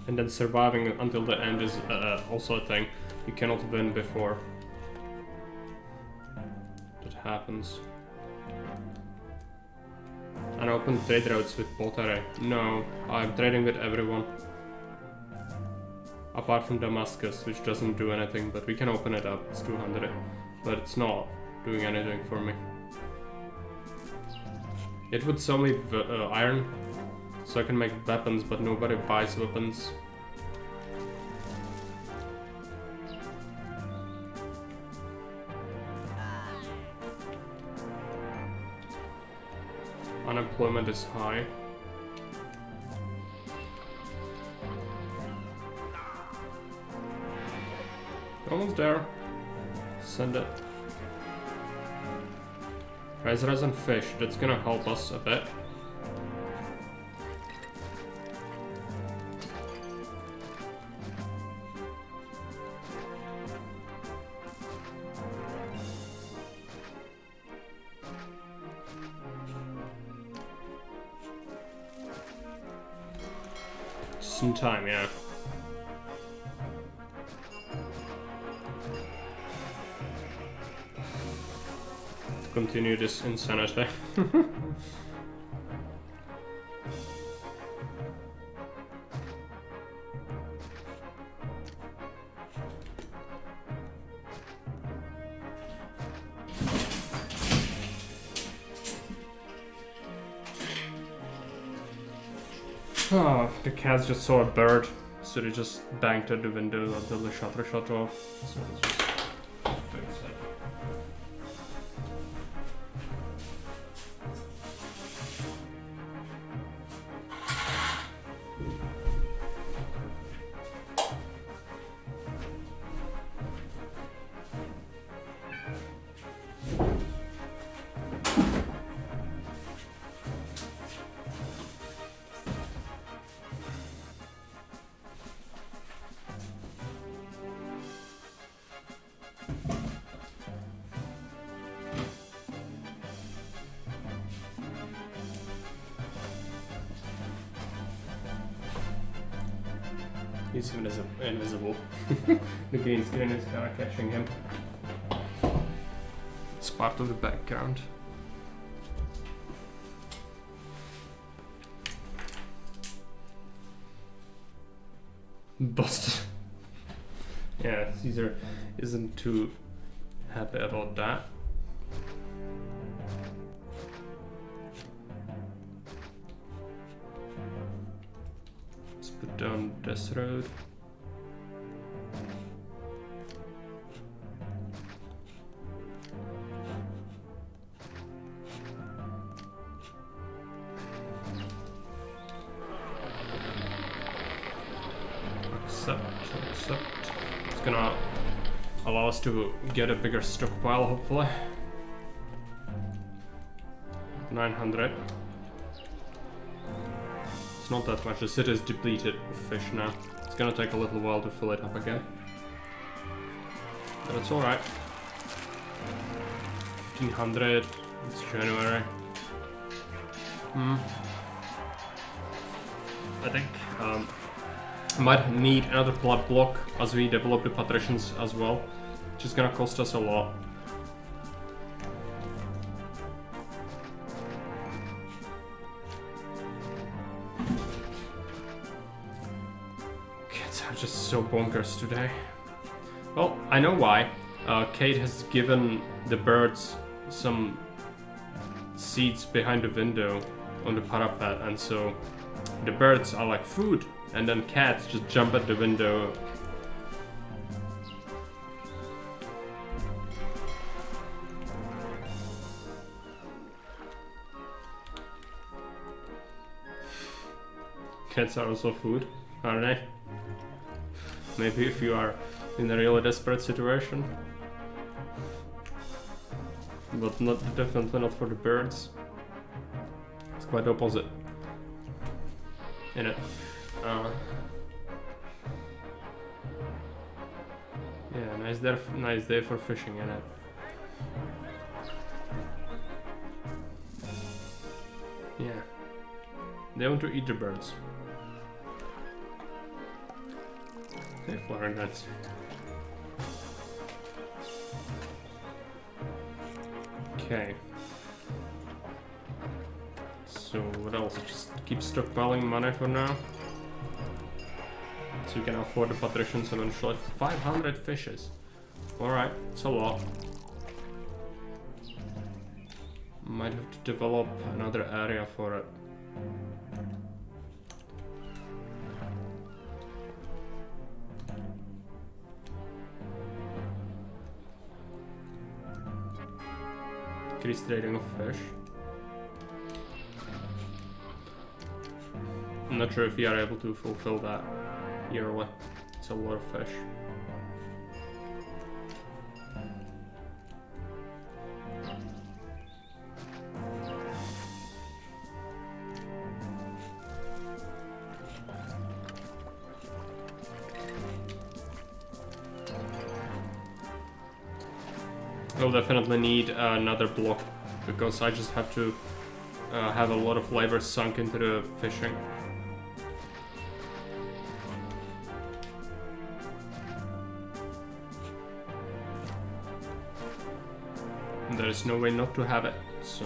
And then surviving until the end is uh, also a thing. You cannot win before happens. And open trade routes with Poltare. No, I'm trading with everyone. Apart from Damascus, which doesn't do anything, but we can open it up. It's 200. But it's not doing anything for me. It would sell me uh, iron, so I can make weapons, but nobody buys weapons. Unemployment is high. Almost there. Send it. Rice, rice and fish. That's gonna help us a bit. Time, yeah. Continue this insanity. just saw a bird, so they just banged at the window until the shutter shut off. So catching him. It's part of the background. Busted. yeah, Caesar isn't too happy about that. Get a bigger stockpile, hopefully. 900. It's not that much. The city is depleted fish now. It's gonna take a little while to fill it up again. But it's alright. 1500. It's January. Hmm. I think um, might need another blood block as we develop the patricians as well, which is going to cost us a lot. Kids are just so bonkers today. Well, I know why. Uh, Kate has given the birds some seats behind the window on the parapet and so the birds are like food and then cats just jump at the window Cats are also food, aren't they? Maybe if you are in a really desperate situation. But not definitely not for the birds. It's quite opposite. In it. Uh, yeah, nice day, nice day for fishing in it. Yeah. They want to eat the birds. Hey, flowering nuts. Okay. So what else? Just keep stockpiling money for now. So you can afford the patricians eventually. 500 fishes. Alright, it's a lot. Might have to develop another area for it. Increase trading of fish. I'm not sure if we are able to fulfill that yearly. It's a lot of fish. Definitely need another block because I just have to uh, have a lot of labor sunk into the fishing. There is no way not to have it, so...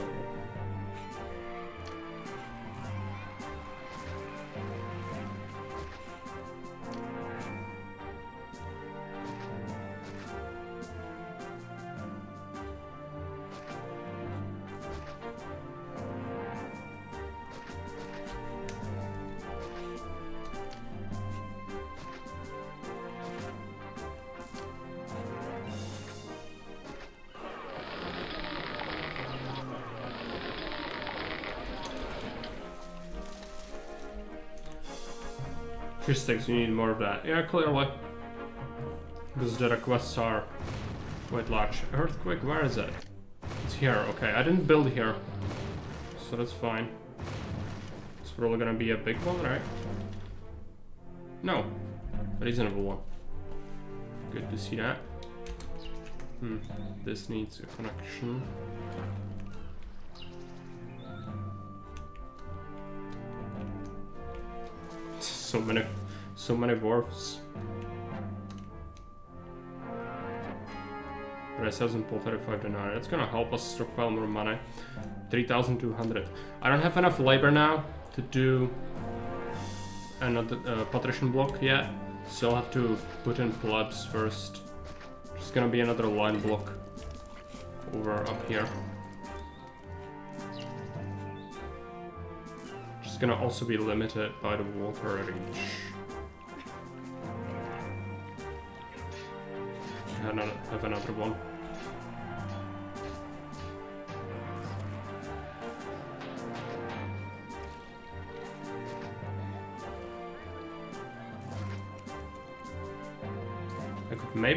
You need more of that. Yeah, clearly. Because the requests are quite large. Earthquake, where is it? It's here, okay. I didn't build here. So that's fine. It's really gonna be a big one, right? No. A reasonable one. Good to see that. Hmm. This needs a connection. so many, so many wharfs. Price pulled 35 denarii. That's gonna help us stockpile more money. 3,200. I don't have enough labor now to do another uh, patrician block yet, so I'll have to put in plebs first. It's gonna be another line block over up here. It's gonna also be limited by the water reach.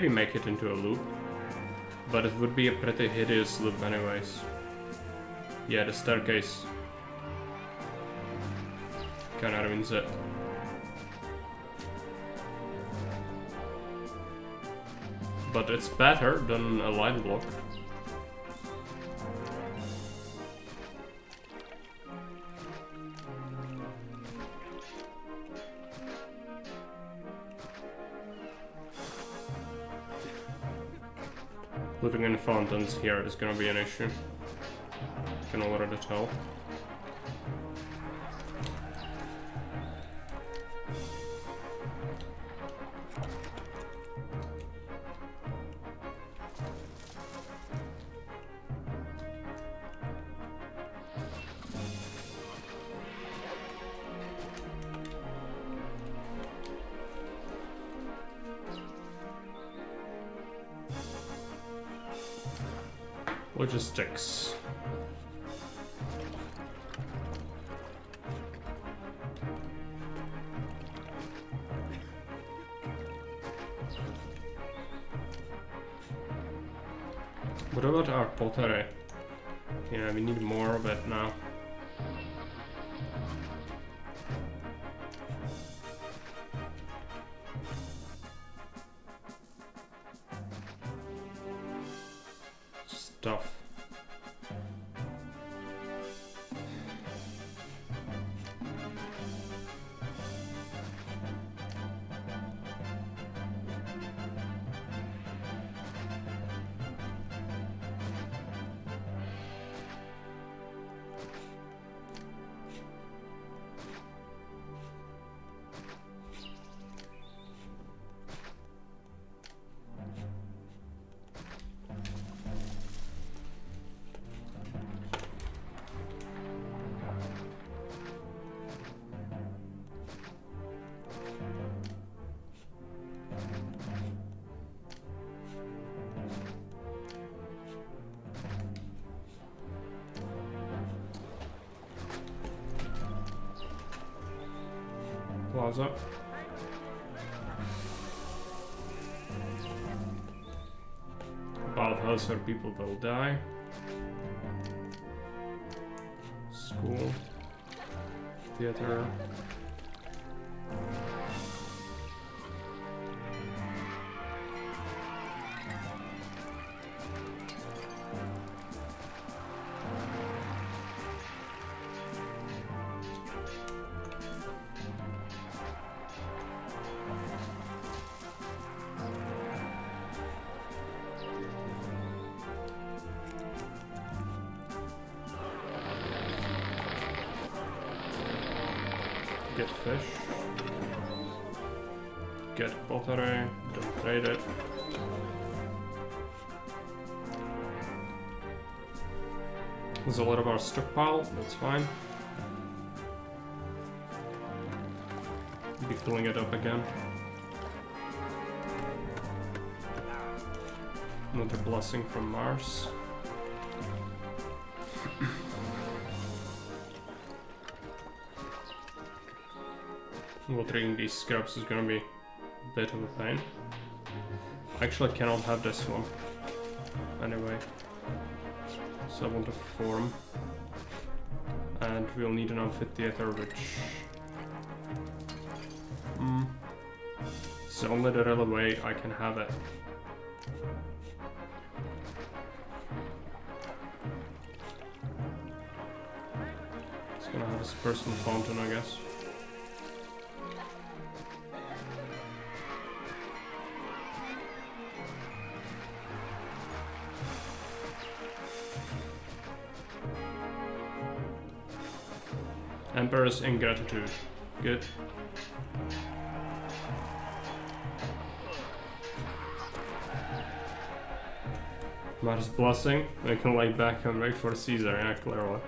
Maybe make it into a loop, but it would be a pretty hideous loop anyways. Yeah, the staircase kind of ruins it. But it's better than a line block. In fountains here is gonna be an issue. Can already tell. Logistics. What about our pottery? Yeah, we need more of it now. People will die. Stockpile, that's fine. Be filling it up again. Another blessing from Mars. Watering these scrubs is gonna be a bit of a pain. Actually, I cannot have this one. Anyway. So I want to form. We'll need an amphitheater, which... Mm. It's only the real way I can have it. It's gonna have his personal fountain, I guess. Emperor's ingratitude. Good. Mars blessing. I can lay back and wait for Caesar, yeah, clearly.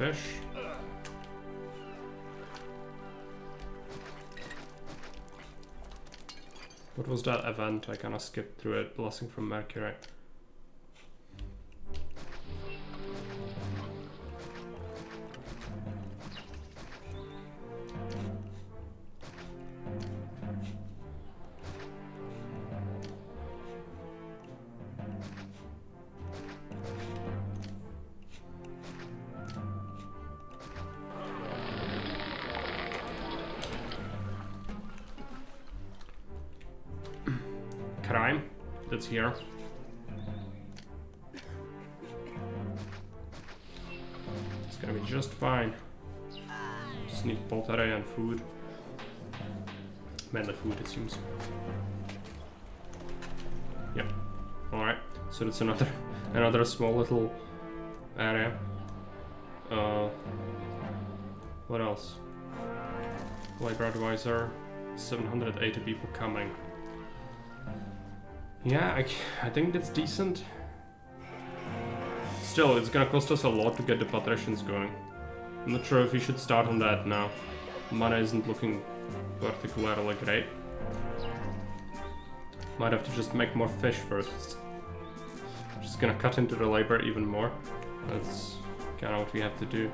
Fish. What was that event? I kinda skipped through it. Blessing from Mercury. So that's another another small little area. Uh, what else? Labor advisor, 780 people coming. Yeah, I, I think that's decent. Still, it's gonna cost us a lot to get the patricians going. I'm not sure if we should start on that now. Mana isn't looking particularly great. Might have to just make more fish first. Just gonna cut into the labor even more. That's kind of what we have to do.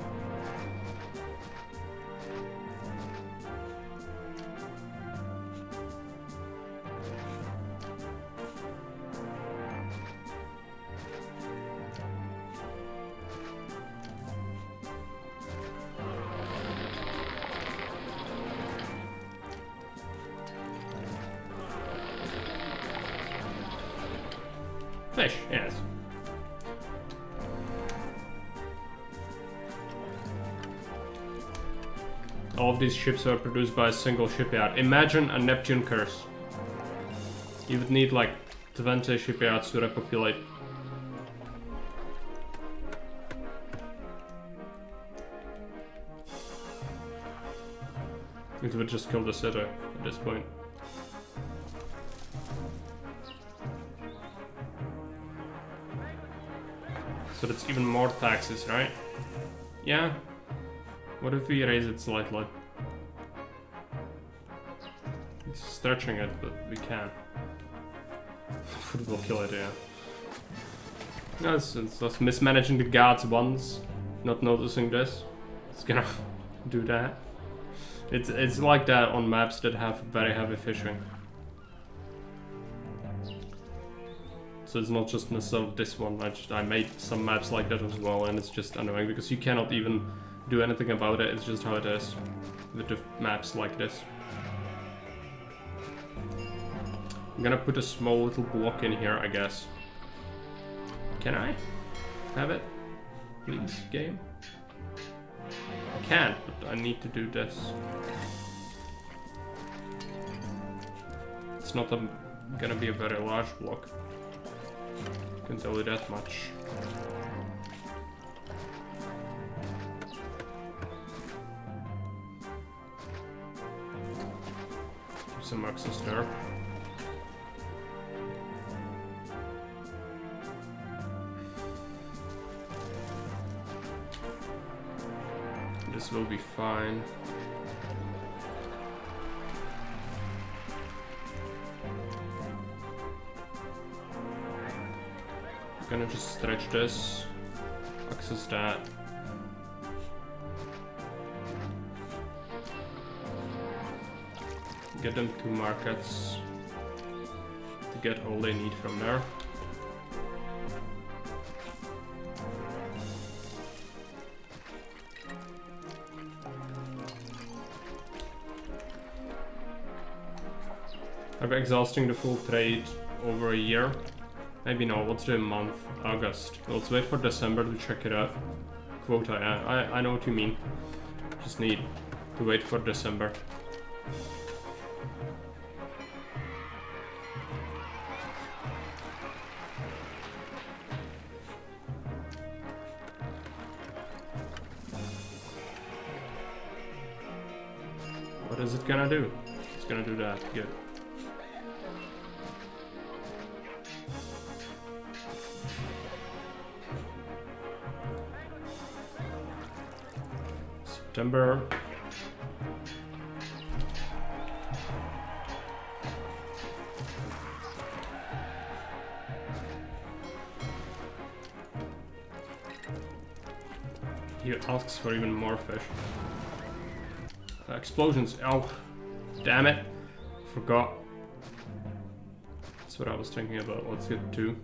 Ships are produced by a single shipyard. Imagine a Neptune curse. You would need like 20 shipyards to repopulate. It would just kill the city at this point. So that's even more taxes, right? Yeah. What if we raise it slightly? Stretching it, but we can. Football kill idea. No, it's, it's just mismanaging the guards once, not noticing this. It's gonna do that. It's it's like that on maps that have very heavy fishing. So it's not just necessarily this one. I just I made some maps like that as well, and it's just annoying because you cannot even do anything about it. It's just how it is with the maps like this. I'm gonna put a small little block in here, I guess. Can I have it? Please, game? I can, but I need to do this. It's not a, gonna be a very large block. I Can tell you that much. Some access there. This will be fine. I'm gonna just stretch this, access that. Get them to markets to get all they need from there. I'm exhausting the full trade over a year. Maybe no, let's do a month. August. Let's wait for December to check it out. Quota, I, I, I know what you mean. Just need to wait for December. What is it gonna do? It's gonna do that. Good. September. He asks for even more fish. Uh, explosions. Oh, damn it. Forgot. That's what I was thinking about. Let's get two.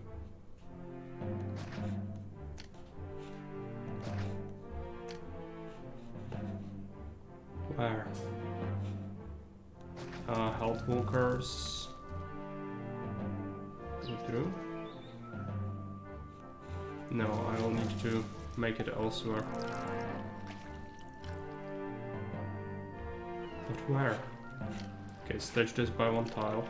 stretch this by one tile.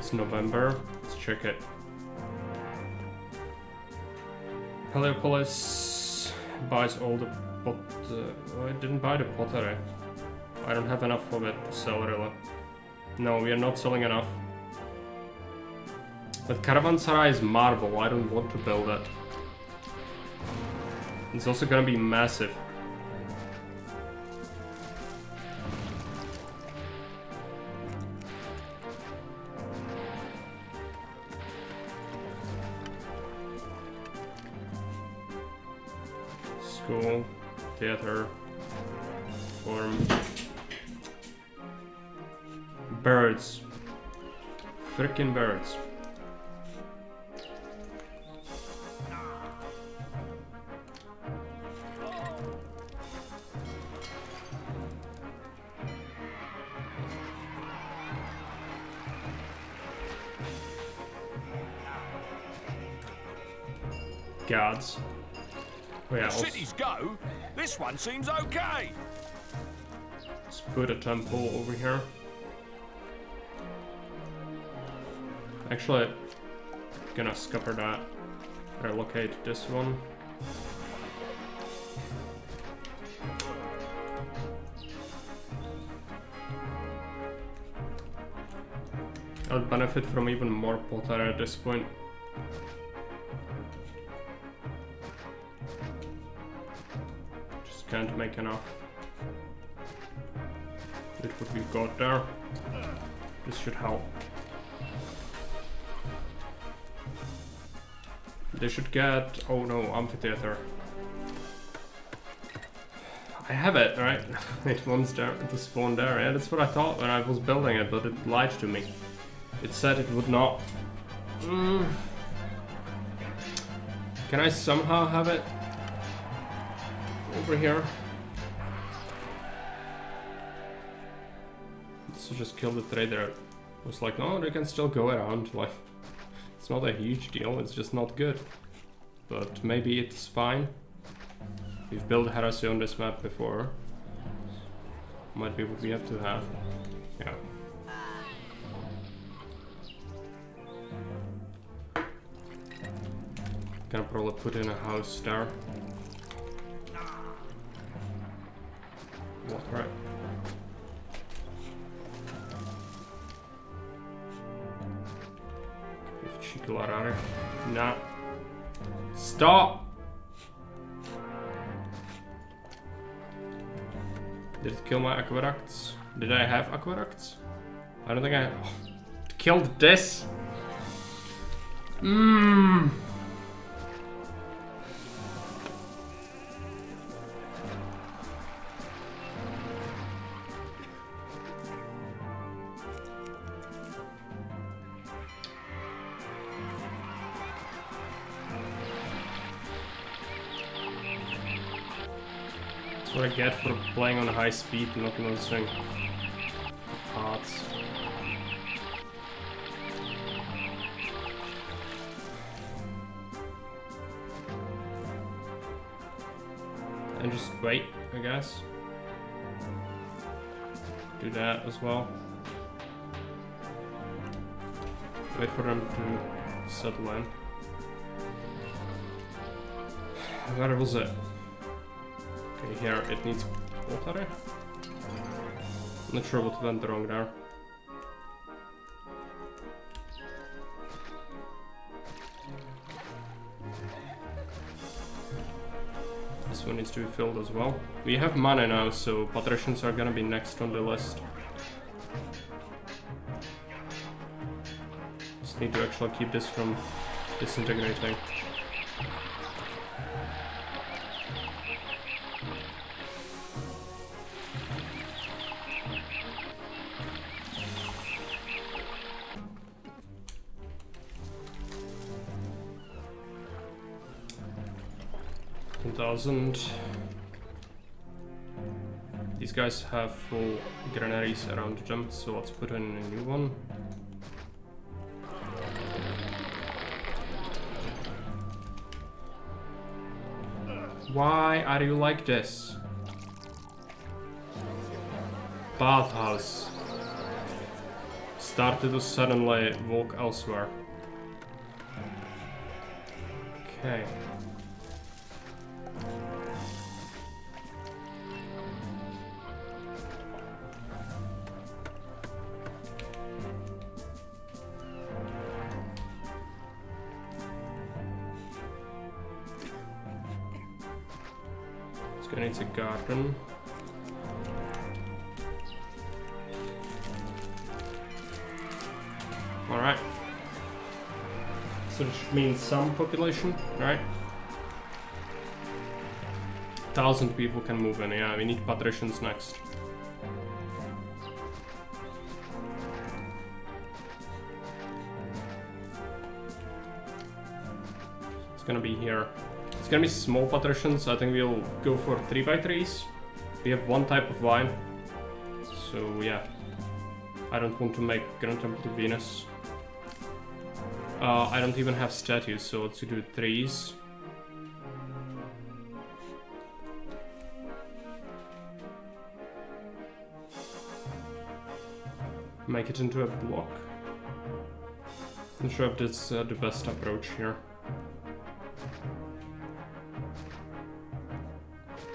It's November, let's check it. Heliopolis buys all the pot... Uh, oh, I didn't buy the pottery. I don't have enough of it to sell really. No, we are not selling enough. But Caravanserai is marble. I don't want to build it. It's also gonna be massive. School, theater, Birds. Guards. Yeah, also, Cities go. This one seems okay. let's put a temple over here. Actually, gonna scupper that. Relocate this one. I'll benefit from even more potter at this point. Just can't make enough. With what we've got there. This should help. They should get... Oh no, amphitheater. I have it, right? it wants there to spawn there. Yeah, that's what I thought when I was building it, but it lied to me. It said it would not. Mm. Can I somehow have it over here? So just kill the trader. It was like, no, they can still go around. Like, it's not a huge deal. It's just not good. But maybe it's fine. We've built heresy on this map before. Might be what we have to have. Yeah. Gonna probably put in a house there. What, right? If Chicolarare. Nah. Stop! Did it kill my aqueducts? Did I have aqueducts? I don't think I... Oh, killed this! Mmm. For playing on a high speed and not noticing parts. And just wait, I guess. Do that as well. Wait for them to settle in. Where was it? Okay, here it needs water. Not sure what went wrong there. This one needs to be filled as well. We have mana now, so patricians are gonna be next on the list. Just need to actually keep this from disintegrating. Thousand. These guys have full granaries around them, so let's put in a new one. Why are you like this? Bathhouse. started to suddenly walk elsewhere. Okay. Population, right? Thousand people can move in, yeah, we need patricians next. It's gonna be here. It's gonna be small patricians, I think we'll go for 3 by 3s We have one type of vine. So yeah. I don't want to make Grand Temple to Venus. Uh, I don't even have statues, so let's do threes. Make it into a block. Not sure if that's uh, the best approach here.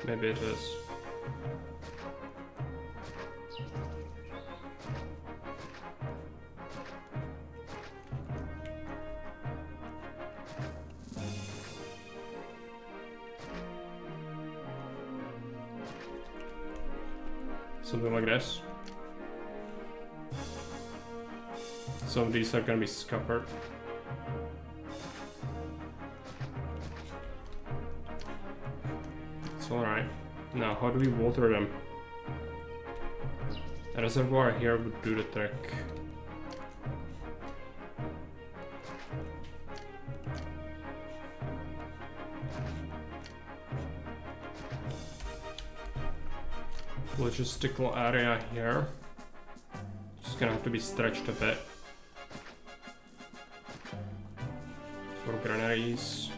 Maybe it is. Some of these are gonna be scuppered. It's alright. Now, how do we water them? A reservoir here would do the trick. Logistical area here. Just gonna have to be stretched a bit. For granaries.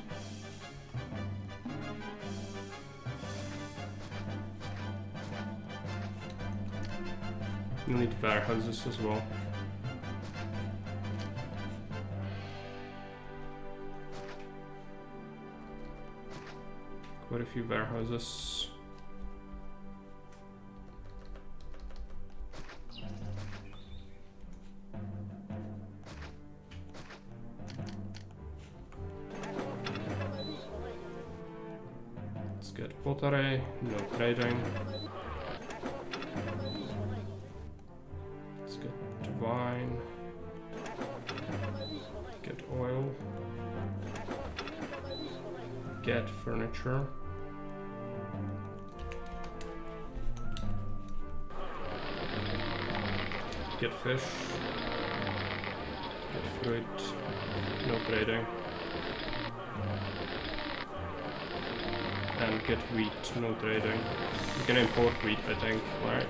We'll need warehouses as well. Quite a few warehouses. Get fish. Get fruit. No trading. And get wheat, no trading. We can import wheat, I think, right?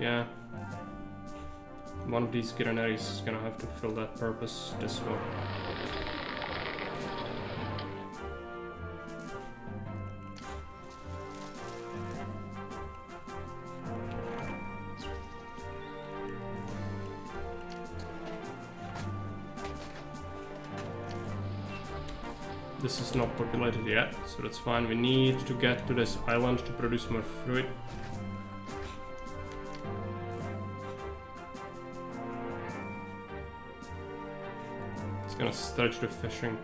Yeah. One of these granaries is gonna have to fill that purpose, this one. This is not populated yet, so that's fine. We need to get to this island to produce more fruit. It's gonna stretch the fishing.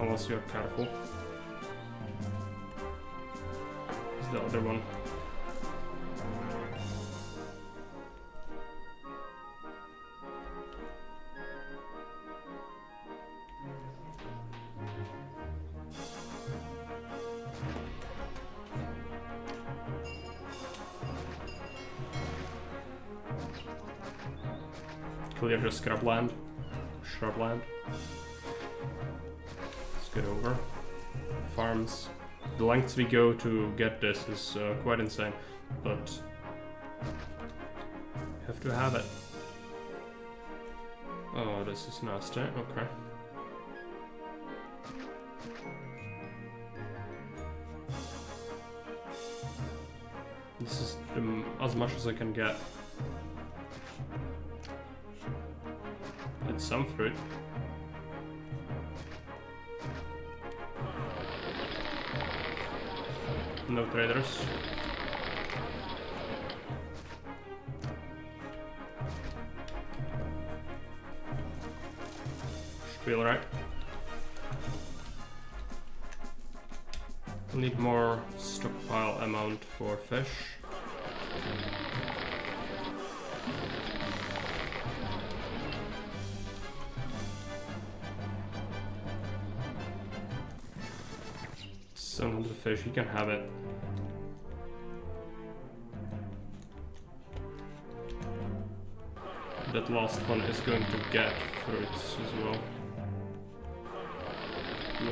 Unless you're careful. It's the other one. scrubland. Shrubland. Let's get over. Farms. The lengths we go to get this is uh, quite insane, but have to have it. Oh, this is nasty. Okay. This is um, as much as I can get. Some fruit. No traders. Be alright. Need more stockpile amount for fish. Fish, you can have it. That last one is going to get fruits as well.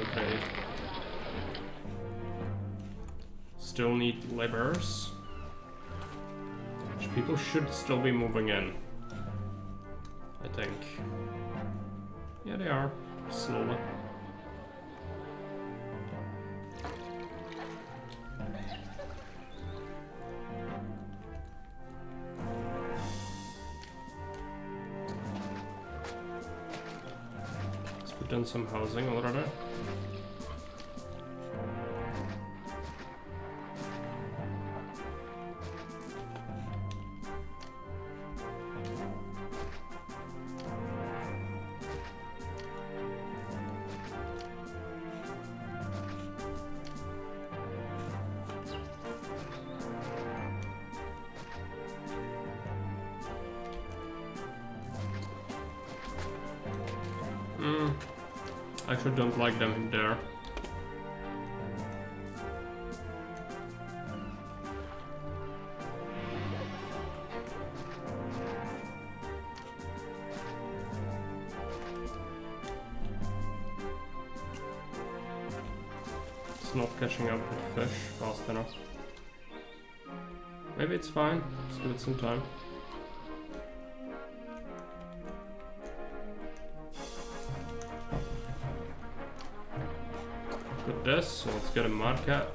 Okay. Still need laborers. People should still be moving in. I think. Yeah, they are. Slowly. Some housing a little Mm, give it some time. Got this, so let's get a market.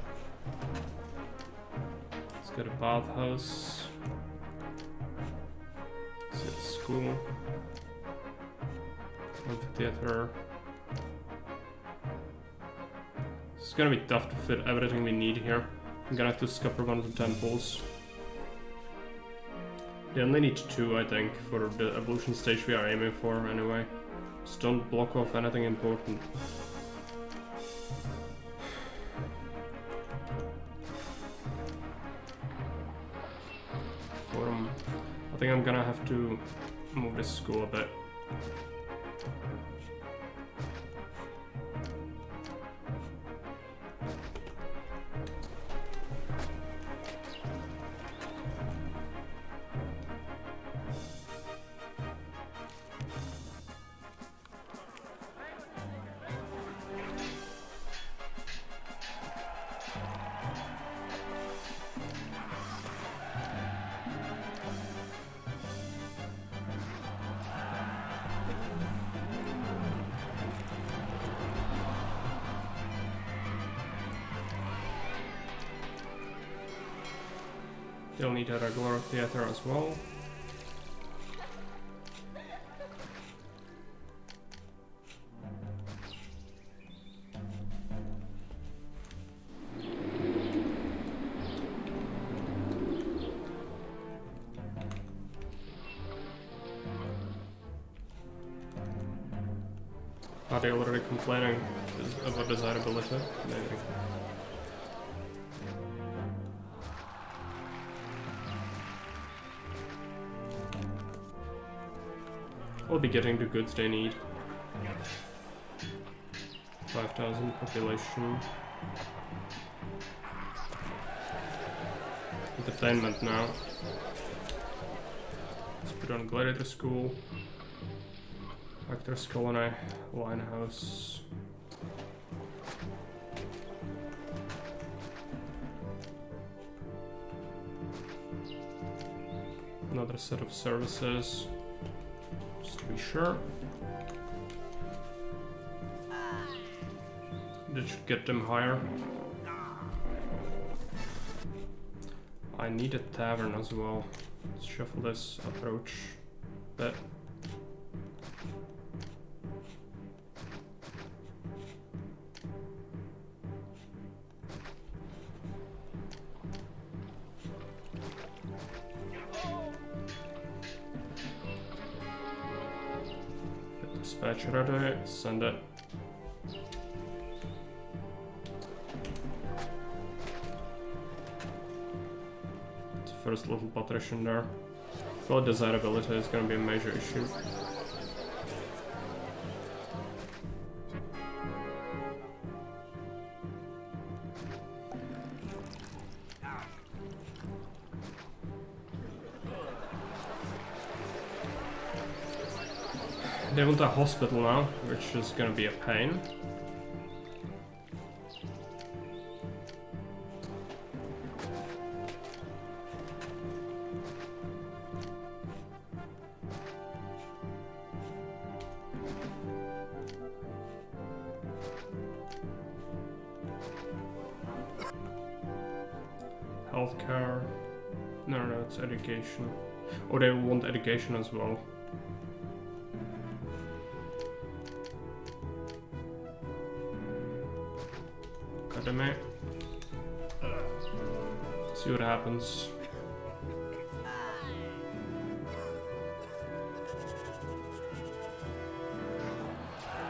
Let's get a bathhouse. Let's get a school. Amphitheater. It's gonna be tough to fit everything we need here. I'm gonna have to scupper one of the temples. They only need two, I think, for the evolution stage we are aiming for anyway. Just don't block off anything important. Forum. I think I'm gonna have to move this school a bit. Theater We'll be getting the goods they need. 5,000 population. Entertainment now. Let's put on Gladiator School. Actors Colony, Lion House. Another set of services sure. That should get them higher. I need a tavern as well. Let's shuffle this approach dispatch send it. First little patrician there. Well, desirability is going to be a major issue. A hospital now, which is going to be a pain. Healthcare. No, no, it's education. Or they want education as well.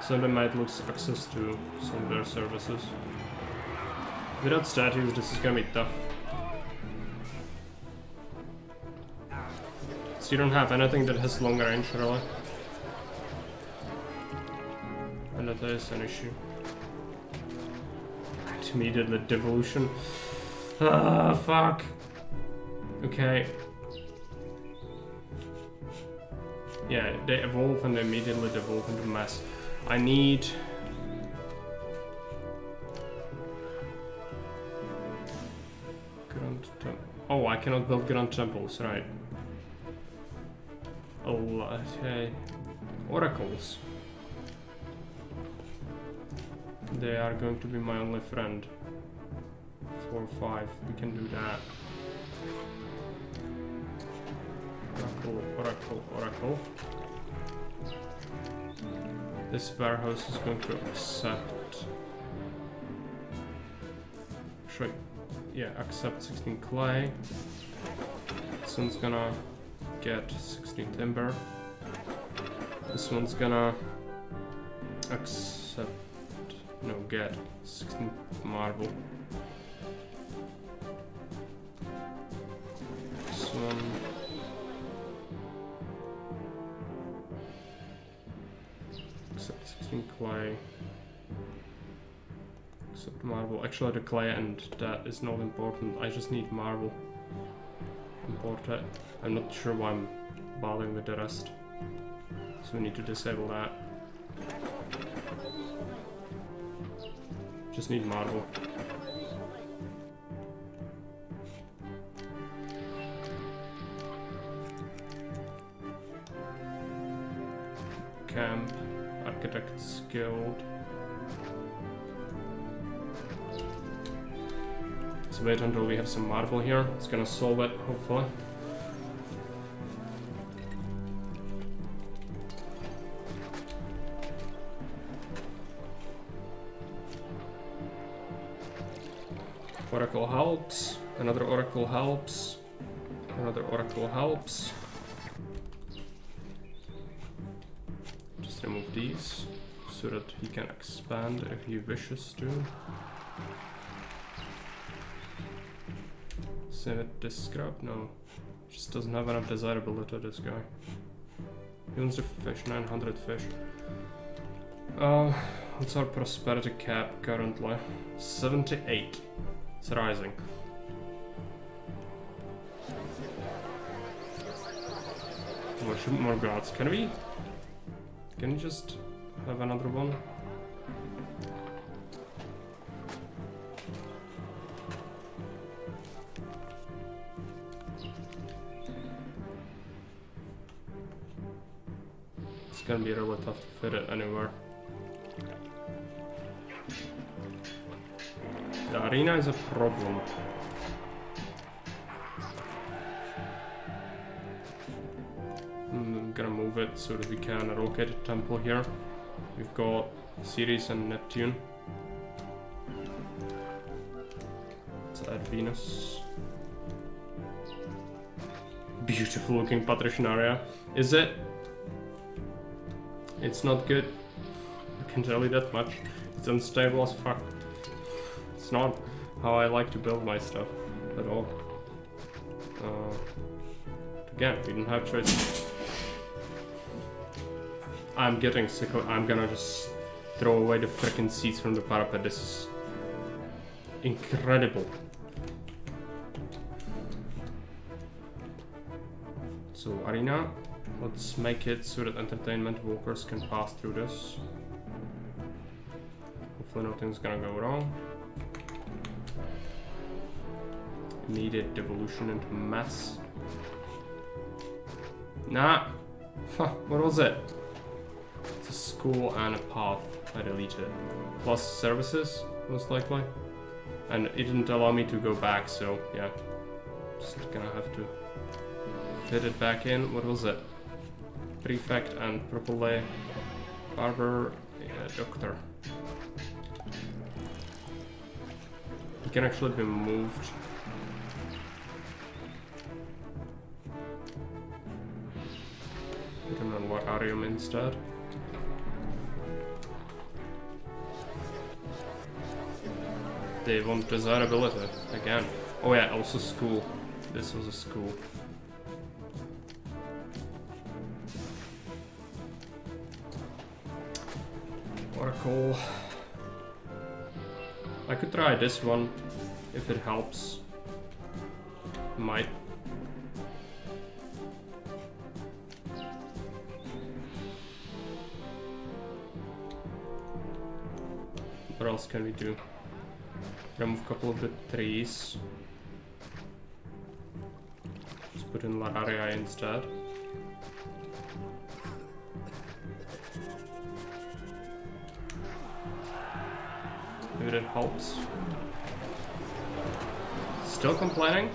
They might lose access to some of their services. Without statues, this is gonna be tough. So you don't have anything that has long range, really. And that is an issue. And immediately devolution. Ah, fuck. Okay. Yeah, they evolve and they immediately devolve into mass. I need... Grand Tem- Oh, I cannot build Grand Temples, right. Oh, okay. Oracles. They are going to be my only friend. Four five, we can do that. Oracle, Oracle, Oracle. This warehouse is going to accept. Yeah, accept 16 clay. This one's gonna get 16 timber. This one's gonna accept, no, get 16 marble. This one. Clay. Except marble. Actually, the clay and that is not important. I just need marble. Import it. I'm not sure why I'm bothering with the rest. So we need to disable that. Just need marble. Camp, Architect's Guild. Let's wait until we have some marble here. It's gonna solve it, hopefully. Oracle helps. Another oracle helps. Another oracle helps. Remove these so that he can expand if he wishes to. Save it this scrap? No. Just doesn't have enough desirability, this guy. He wants to fish, 900 fish. Uh, what's our prosperity cap currently? 78. It's rising. More, shoot more gods. Can we? Can you just have another one? It's gonna be really tough to fit it anywhere. The arena is a problem. So that we can relocate a temple here. We've got Ceres and Neptune. Let's add Venus. Beautiful looking patrician area. Is it? It's not good. I can tell you that much. It's unstable as fuck. It's not how I like to build my stuff at all. Uh, again, we didn't have choice. I'm getting sick of I'm gonna just throw away the freaking seats from the parapet. This is incredible. So arena, let's make it so that entertainment walkers can pass through this. Hopefully nothing's gonna go wrong. Needed devolution into mass. Nah. Huh, what was it? School and a path. I deleted. Plus services, most likely. And it didn't allow me to go back, so yeah. Just gonna have to fit it back in. What was it? Prefect and properly barber yeah, doctor. It can actually be moved. Put him on Lararium instead. They want desirability again. Oh yeah, also school. This was a school. Oracle. I could try this one if it helps. Might. What else can we do? Remove a couple of the trees. Just put in Lararia instead. Maybe that helps. Still complaining?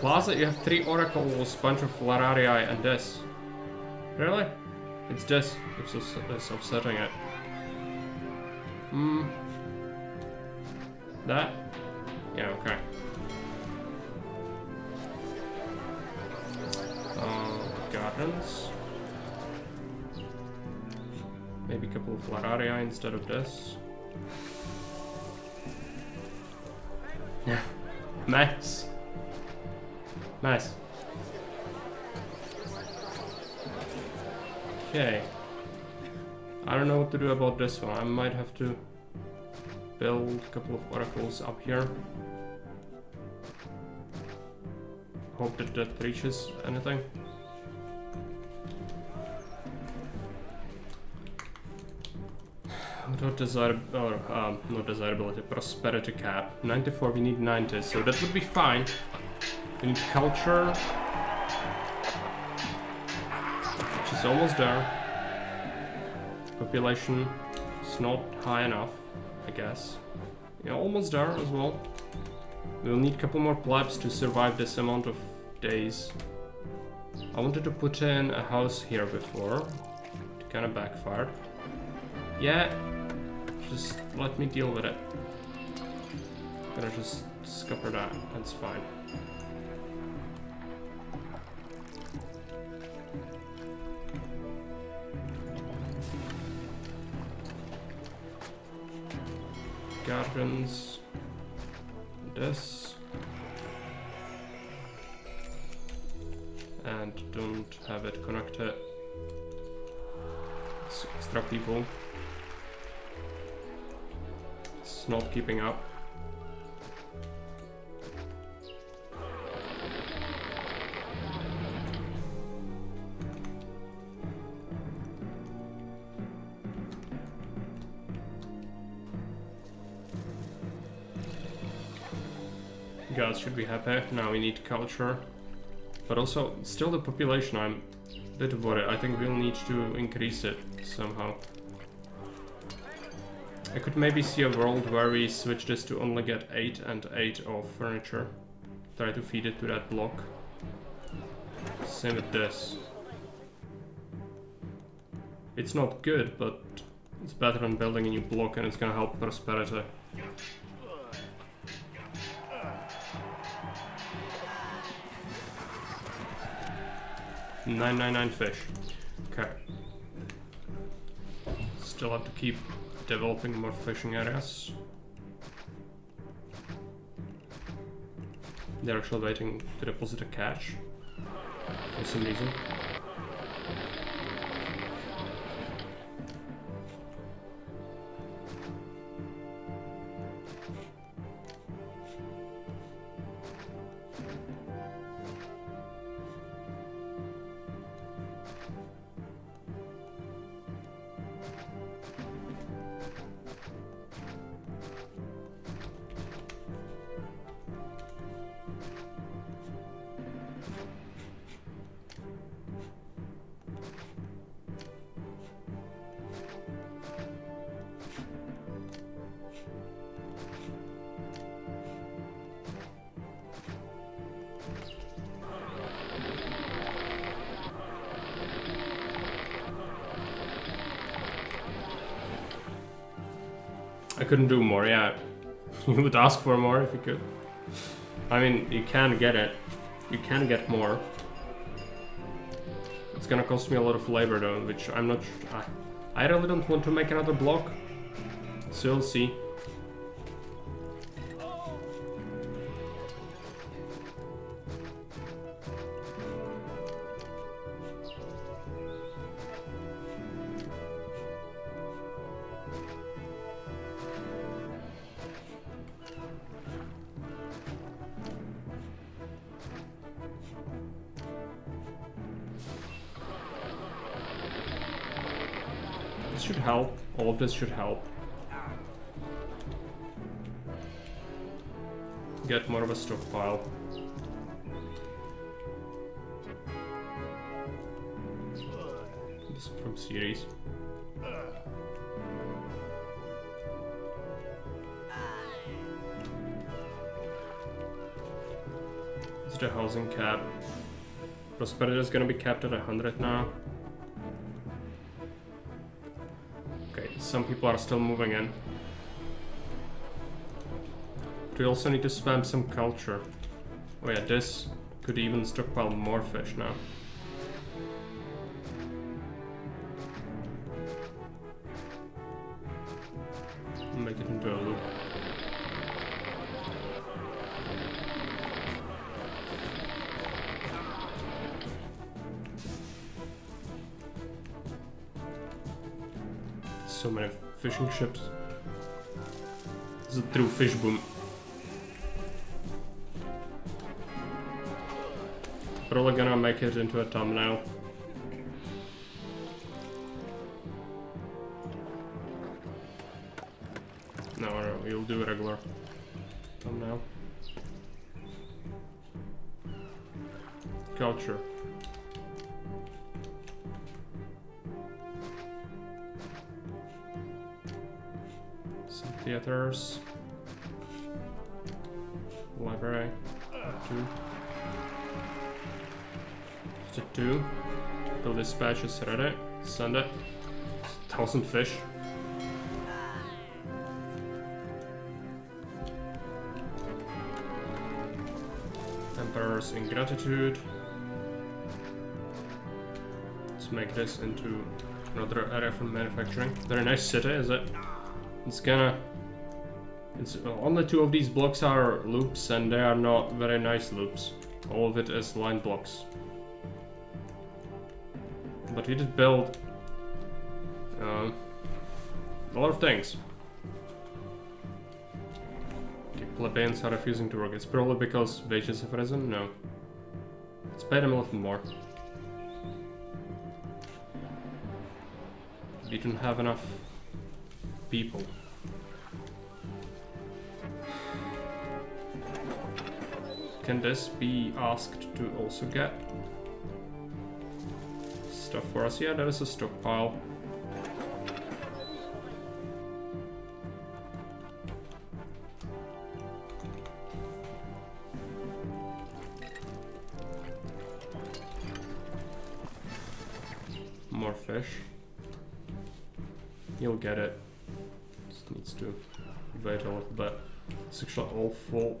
Plaza, you have three oracles, bunch of Lararia, and this. Really? It's this. It's, offsetting it. Hmm. That? Yeah, okay. Uh, gardens. Maybe a couple of Lararia instead of this. Yeah. nice. Nice. Okay. I don't know what to do about this one. I might have to build a couple of oracles up here. Hope that that reaches anything. What desire or um, not desirability, prosperity cap. 94, we need 90, so that would be fine. We need culture, which is almost there. Population is not high enough, I guess. Yeah, almost there as well. We'll need a couple more plebs to survive this amount of days. I wanted to put in a house here before. It kind of backfired. Yeah, just let me deal with it. I'm gonna just scupper that, that's fine. Gardens. This. And don't have it connected. Extra people. It's not keeping up. Should be happy. Now we need culture. But also, still the population, I'm a bit worried. I think we'll need to increase it somehow. I could maybe see a world where we switch this to only get 8 and 8 of furniture. Try to feed it to that block. Same with this. It's not good, but it's better than building a new block and it's gonna help prosperity. Nine nine nine fish. Okay. Still have to keep developing more fishing areas. They're actually waiting to deposit a catch for some reason. Ask for more if you could. I mean, you can get it. You can get more. It's gonna cost me a lot of labor though, which I'm not... I, I really don't want to make another block. So we'll see. This should help. Get more of a stockpile. This is from Ceres. It's the housing cap. Prosperity is gonna be capped at 100 now. Some people are still moving in. We also need to spam some culture. Oh yeah, this could even stockpile more fish now. Ships. It's a true fish boom. Probably gonna make it into a thumbnail. No, no, we'll do regular thumbnail. Culture. Some theaters. Library. Two. Just a two. Build dispatch is ready. Send it. Thousand fish. Emperor's ingratitude. Let's make this into another area for manufacturing. Very nice city, is it? It's gonna... It's, only two of these blocks are loops and they are not very nice loops. All of it is line blocks. But we did build uh, a lot of things. Okay, plebeians are refusing to work. It's probably because wages have risen? No. Let's pay them a little more. We don't have enough people. Can this be asked to also get stuff for us? Yeah, that is a stockpile. More fish. You'll get it. Just needs to wait a little bit. It's actually all full.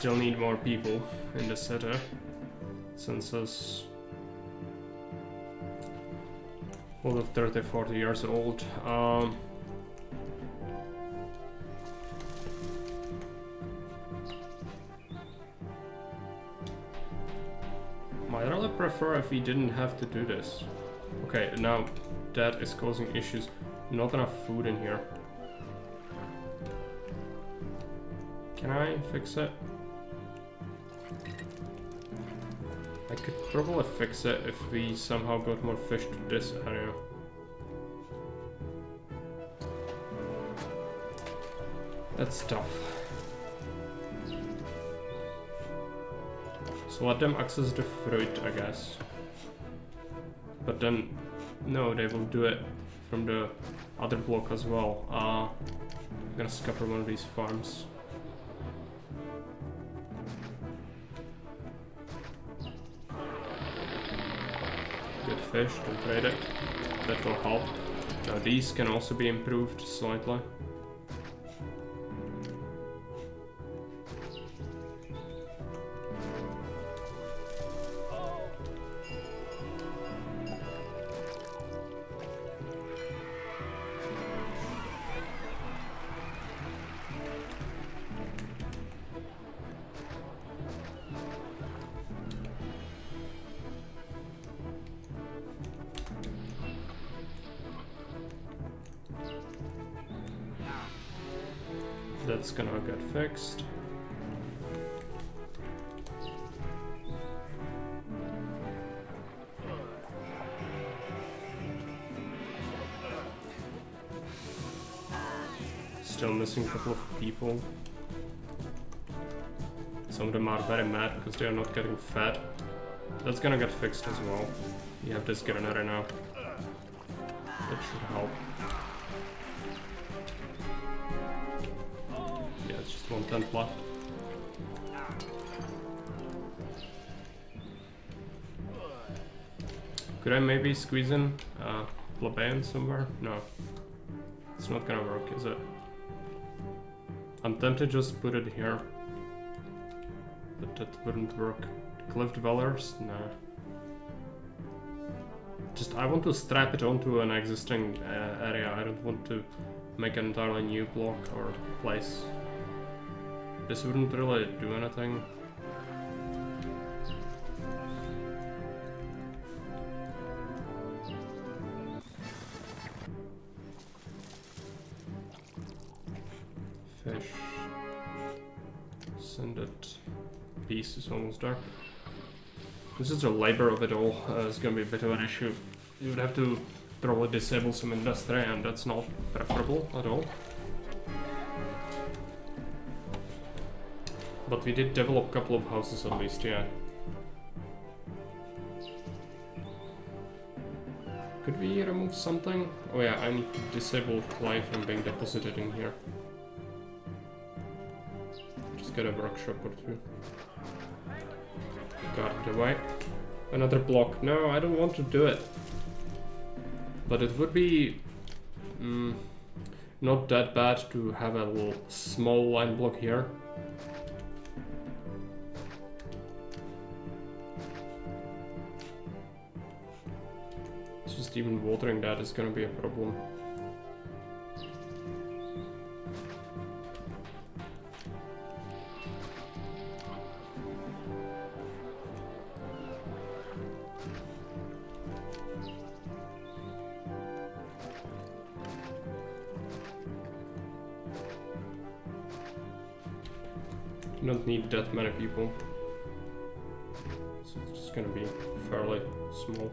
still need more people in the city. Census. All of 30, 40 years old. Um, I really prefer if we didn't have to do this. Okay, now that is causing issues. Not enough food in here. Can I fix it? Probably fix it if we somehow got more fish to this area. That's tough. So let them access the fruit, I guess. But then, no, they will do it from the other block as well. Uh, I'm gonna scupper one of these farms. Good fish, don't trade it. That will help. Now these can also be improved slightly. That's gonna get fixed. Still missing a couple of people. Some of them are very mad because they are not getting fed. That's gonna get fixed as well. You have this granary now. That should help. Left. Could I maybe squeeze in uh, plebeian somewhere? No. It's not gonna work, is it? I'm tempted to just put it here. But that wouldn't work. Cliff Dwellers? Nah. Just, I want to strap it onto an existing uh, area. I don't want to make an entirely new block or place. This wouldn't really do anything. Fish. Send it. Peace is almost dark. This is the labor of it all. Uh, it's gonna be a bit of an issue. You would have to probably disable some industry and that's not preferable at all. But we did develop a couple of houses at least, yeah. Could we remove something? Oh yeah, I need to disable clay from being deposited in here. Just get a workshop or two. Got it away. Another block. No, I don't want to do it. But it would be mm, not that bad to have a small line block here. just even watering that is gonna be a problem. Don't need that many people. So it's just gonna be fairly small.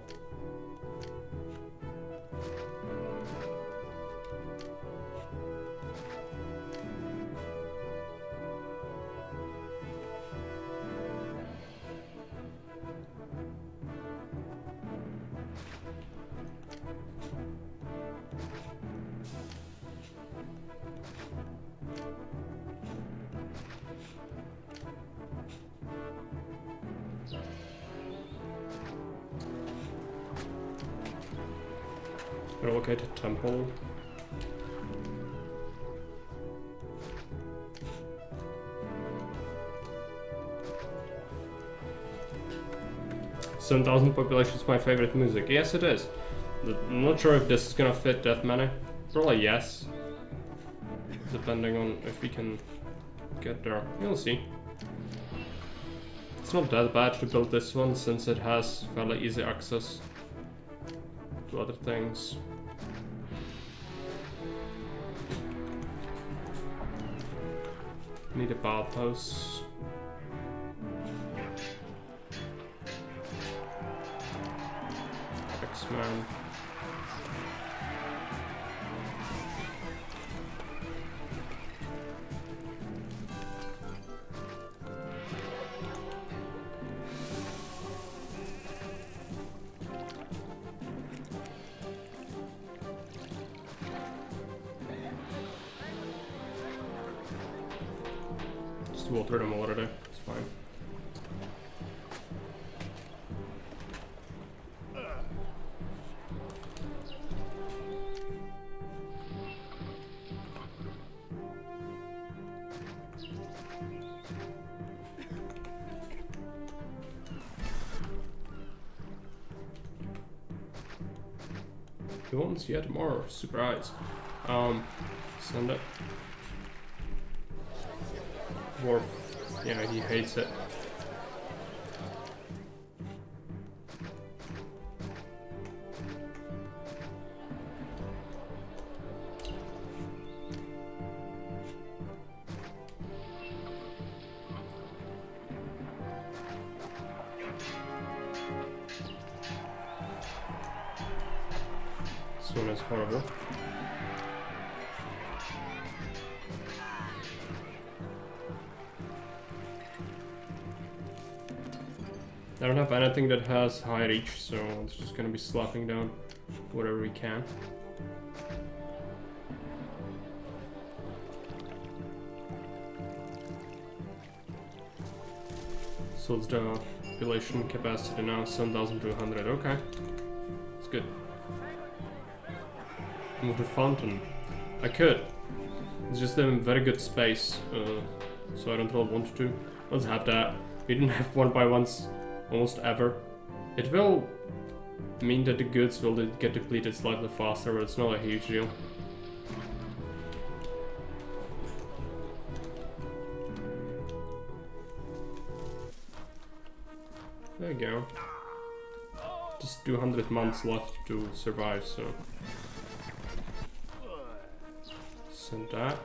Population is my favorite music. Yes, it is. I'm not sure if this is gonna fit that many. Probably yes. Depending on if we can get there. We'll see. It's not that bad to build this one since it has fairly easy access to other things. Need a bathhouse. Just water them already. It's fine. You won't see it more. Surprise. Um, send it. Wharf. Yeah, he hates it. Has high reach, so it's just gonna be slapping down whatever we can. So it's the population capacity now 7200, okay. It's good. Move the fountain. I could. It's just a very good space, uh, so I don't really want to. Let's have that. We didn't have one by ones almost ever. It will mean that the goods will get depleted slightly faster, but it's not a huge deal. There you go. Just 200 months left to survive, so... Send that.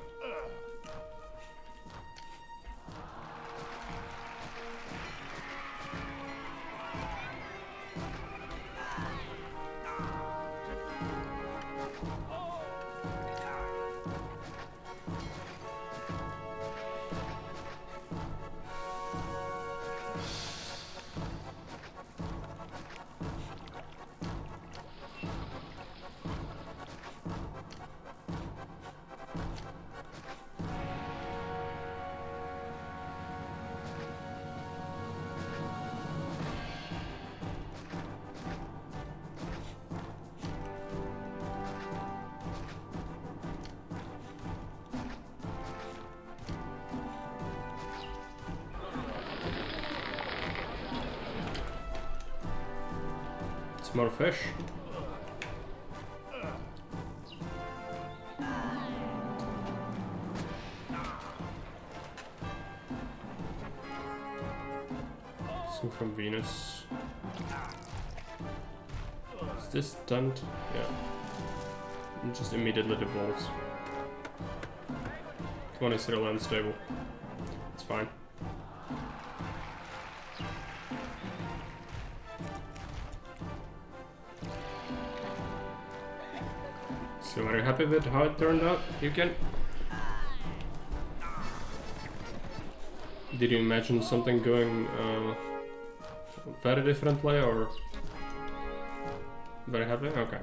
just a little unstable. It's fine. So are you happy with how it turned out, You can. Did you imagine something going uh, very different way or very happy? Okay.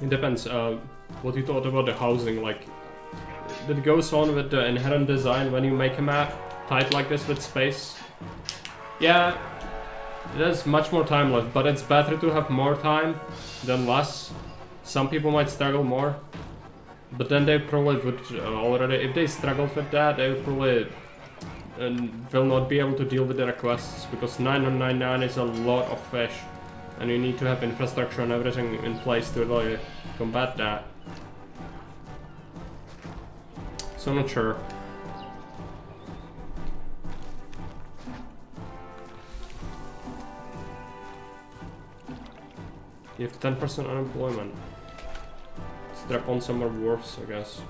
It depends. Uh, what you thought about the housing, like that goes on with the inherent design when you make a map tight like this with space. Yeah, there's much more time left, but it's better to have more time than less. Some people might struggle more, but then they probably would uh, already, if they struggled with that, they would probably uh, will not be able to deal with the requests because 999 is a lot of fish and you need to have infrastructure and everything in place to really combat that. So I'm not sure. You have 10% unemployment. Strap on some more wharfs, I guess.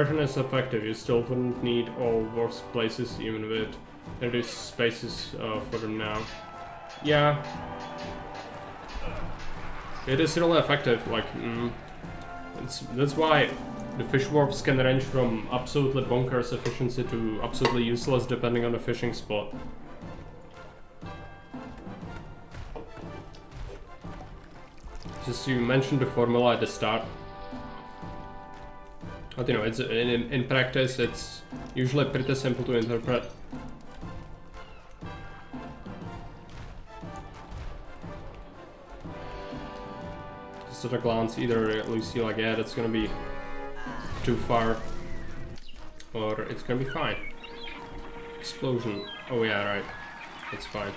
Extraction is effective, you still wouldn't need all wharfs places even with reduced spaces uh, for them now. Yeah. It is really effective, like, mm, that's why the fish wharfs can range from absolutely bonkers efficiency to absolutely useless depending on the fishing spot. Just you mentioned the formula at the start. But you know, it's in, in practice, it's usually pretty simple to interpret. Just at a glance, either least you're like, yeah, that's gonna be too far, or it's gonna be fine. Explosion. Oh yeah, right. It's fine.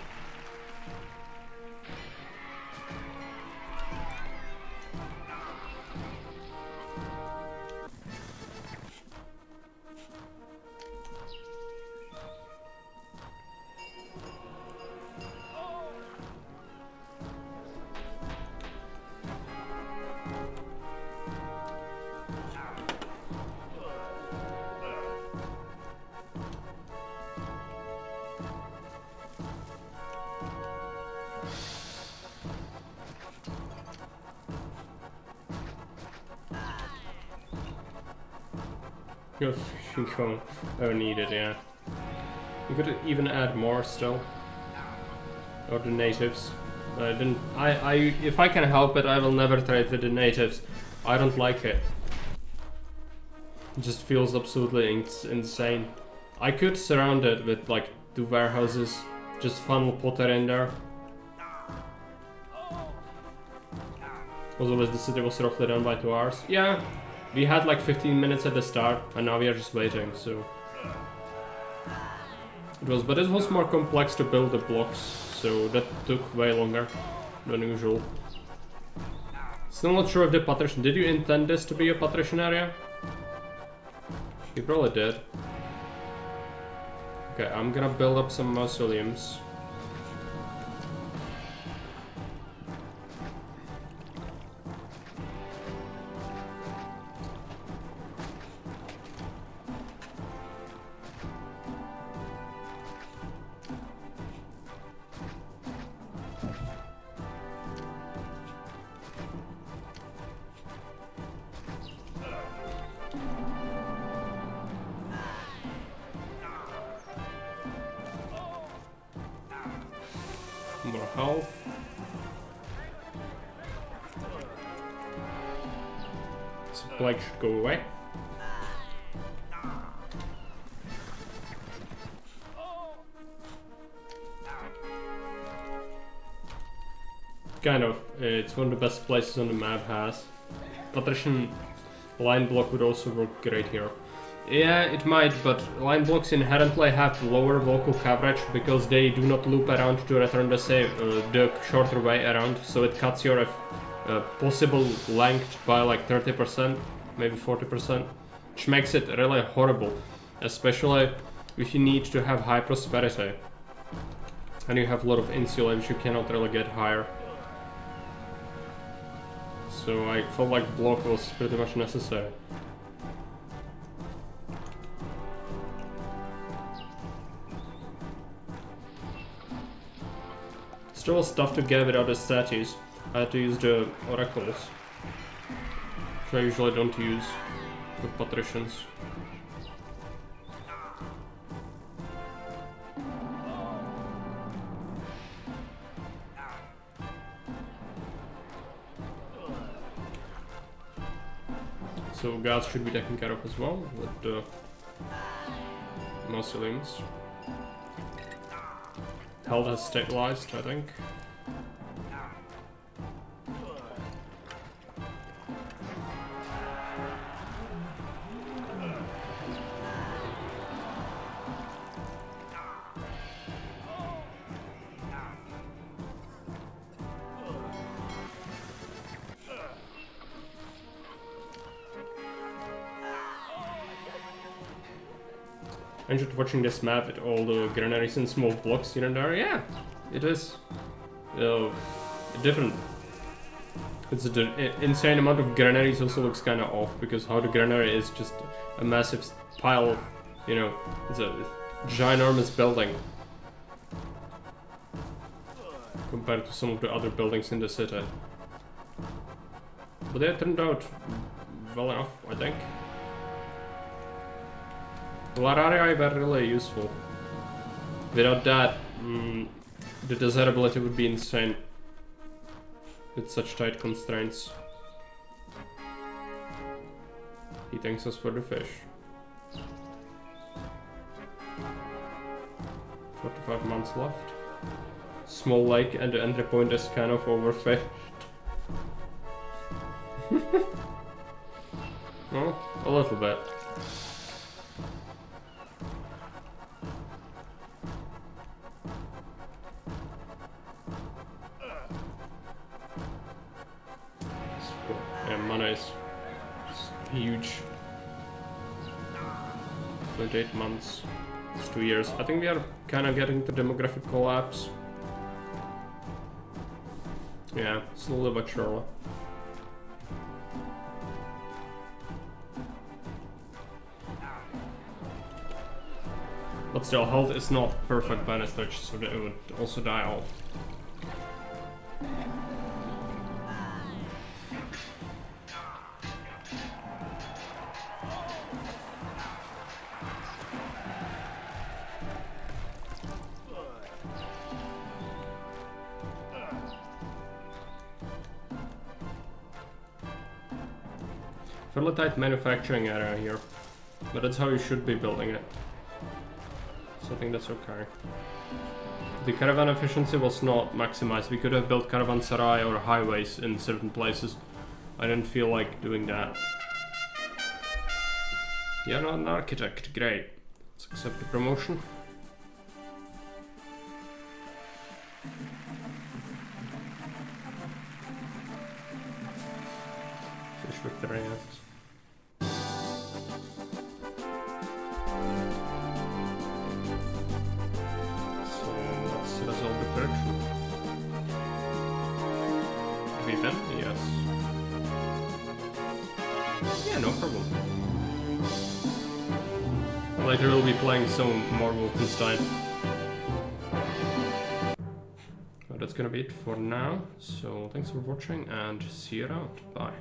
Even add more still. Or the natives. I didn't. I. I. If I can help it, I will never trade with the natives. I don't like it. It just feels absolutely ins insane. I could surround it with like two warehouses, just funnel Potter in there. Also, the city was roughly done by two hours. Yeah, we had like 15 minutes at the start, and now we are just waiting, so... It was, but it was more complex to build the blocks, so that took way longer than usual. Still not sure if the patrician... Did you intend this to be a patrician area? You probably did. Okay, I'm gonna build up some mausoleums. It's one of the best places on the map has. Patrician line block would also work great here. Yeah, it might, but line blocks inherently have lower local coverage because they do not loop around to return the same, uh, the shorter way around, so it cuts your uh, possible length by like 30%, maybe 40%, which makes it really horrible, especially if you need to have high prosperity. And you have a lot of insulins, you cannot really get higher. So I felt like block was pretty much necessary. Still stuff to get without the statues. I had to use the oracles. Which I usually don't use with patricians. So guards should be taken care of as well with the mausoleums. Held has stabilized, I think. I'm watching this map with all the granaries and small blocks here and there. Yeah, it is uh, different. It's an insane amount of granaries also looks kind of off because how the granary is just a massive pile of, you know, it's a ginormous building compared to some of the other buildings in the city. But they turned out well enough, I think. Lararii were really useful. Without that, mm, the desirability would be insane. With such tight constraints. He thanks us for the fish. 45 months left. Small lake and the entry point is kind of overfished. well, a little bit. Huge. 28 months. It's two years. I think we are kind of getting to demographic collapse. Yeah, slowly but surely. But still, health is not perfect by any stretch, so it would also die off. Fairly tight manufacturing area here. But that's how you should be building it. So I think that's okay. The caravan efficiency was not maximized. We could have built caravanserai or highways in certain places. I didn't feel like doing that. You're not an architect, great. Let's accept the promotion. Fish Victorians. We'll be playing some more Wolfenstein. But that's gonna be it for now. So thanks for watching and see you around. Bye.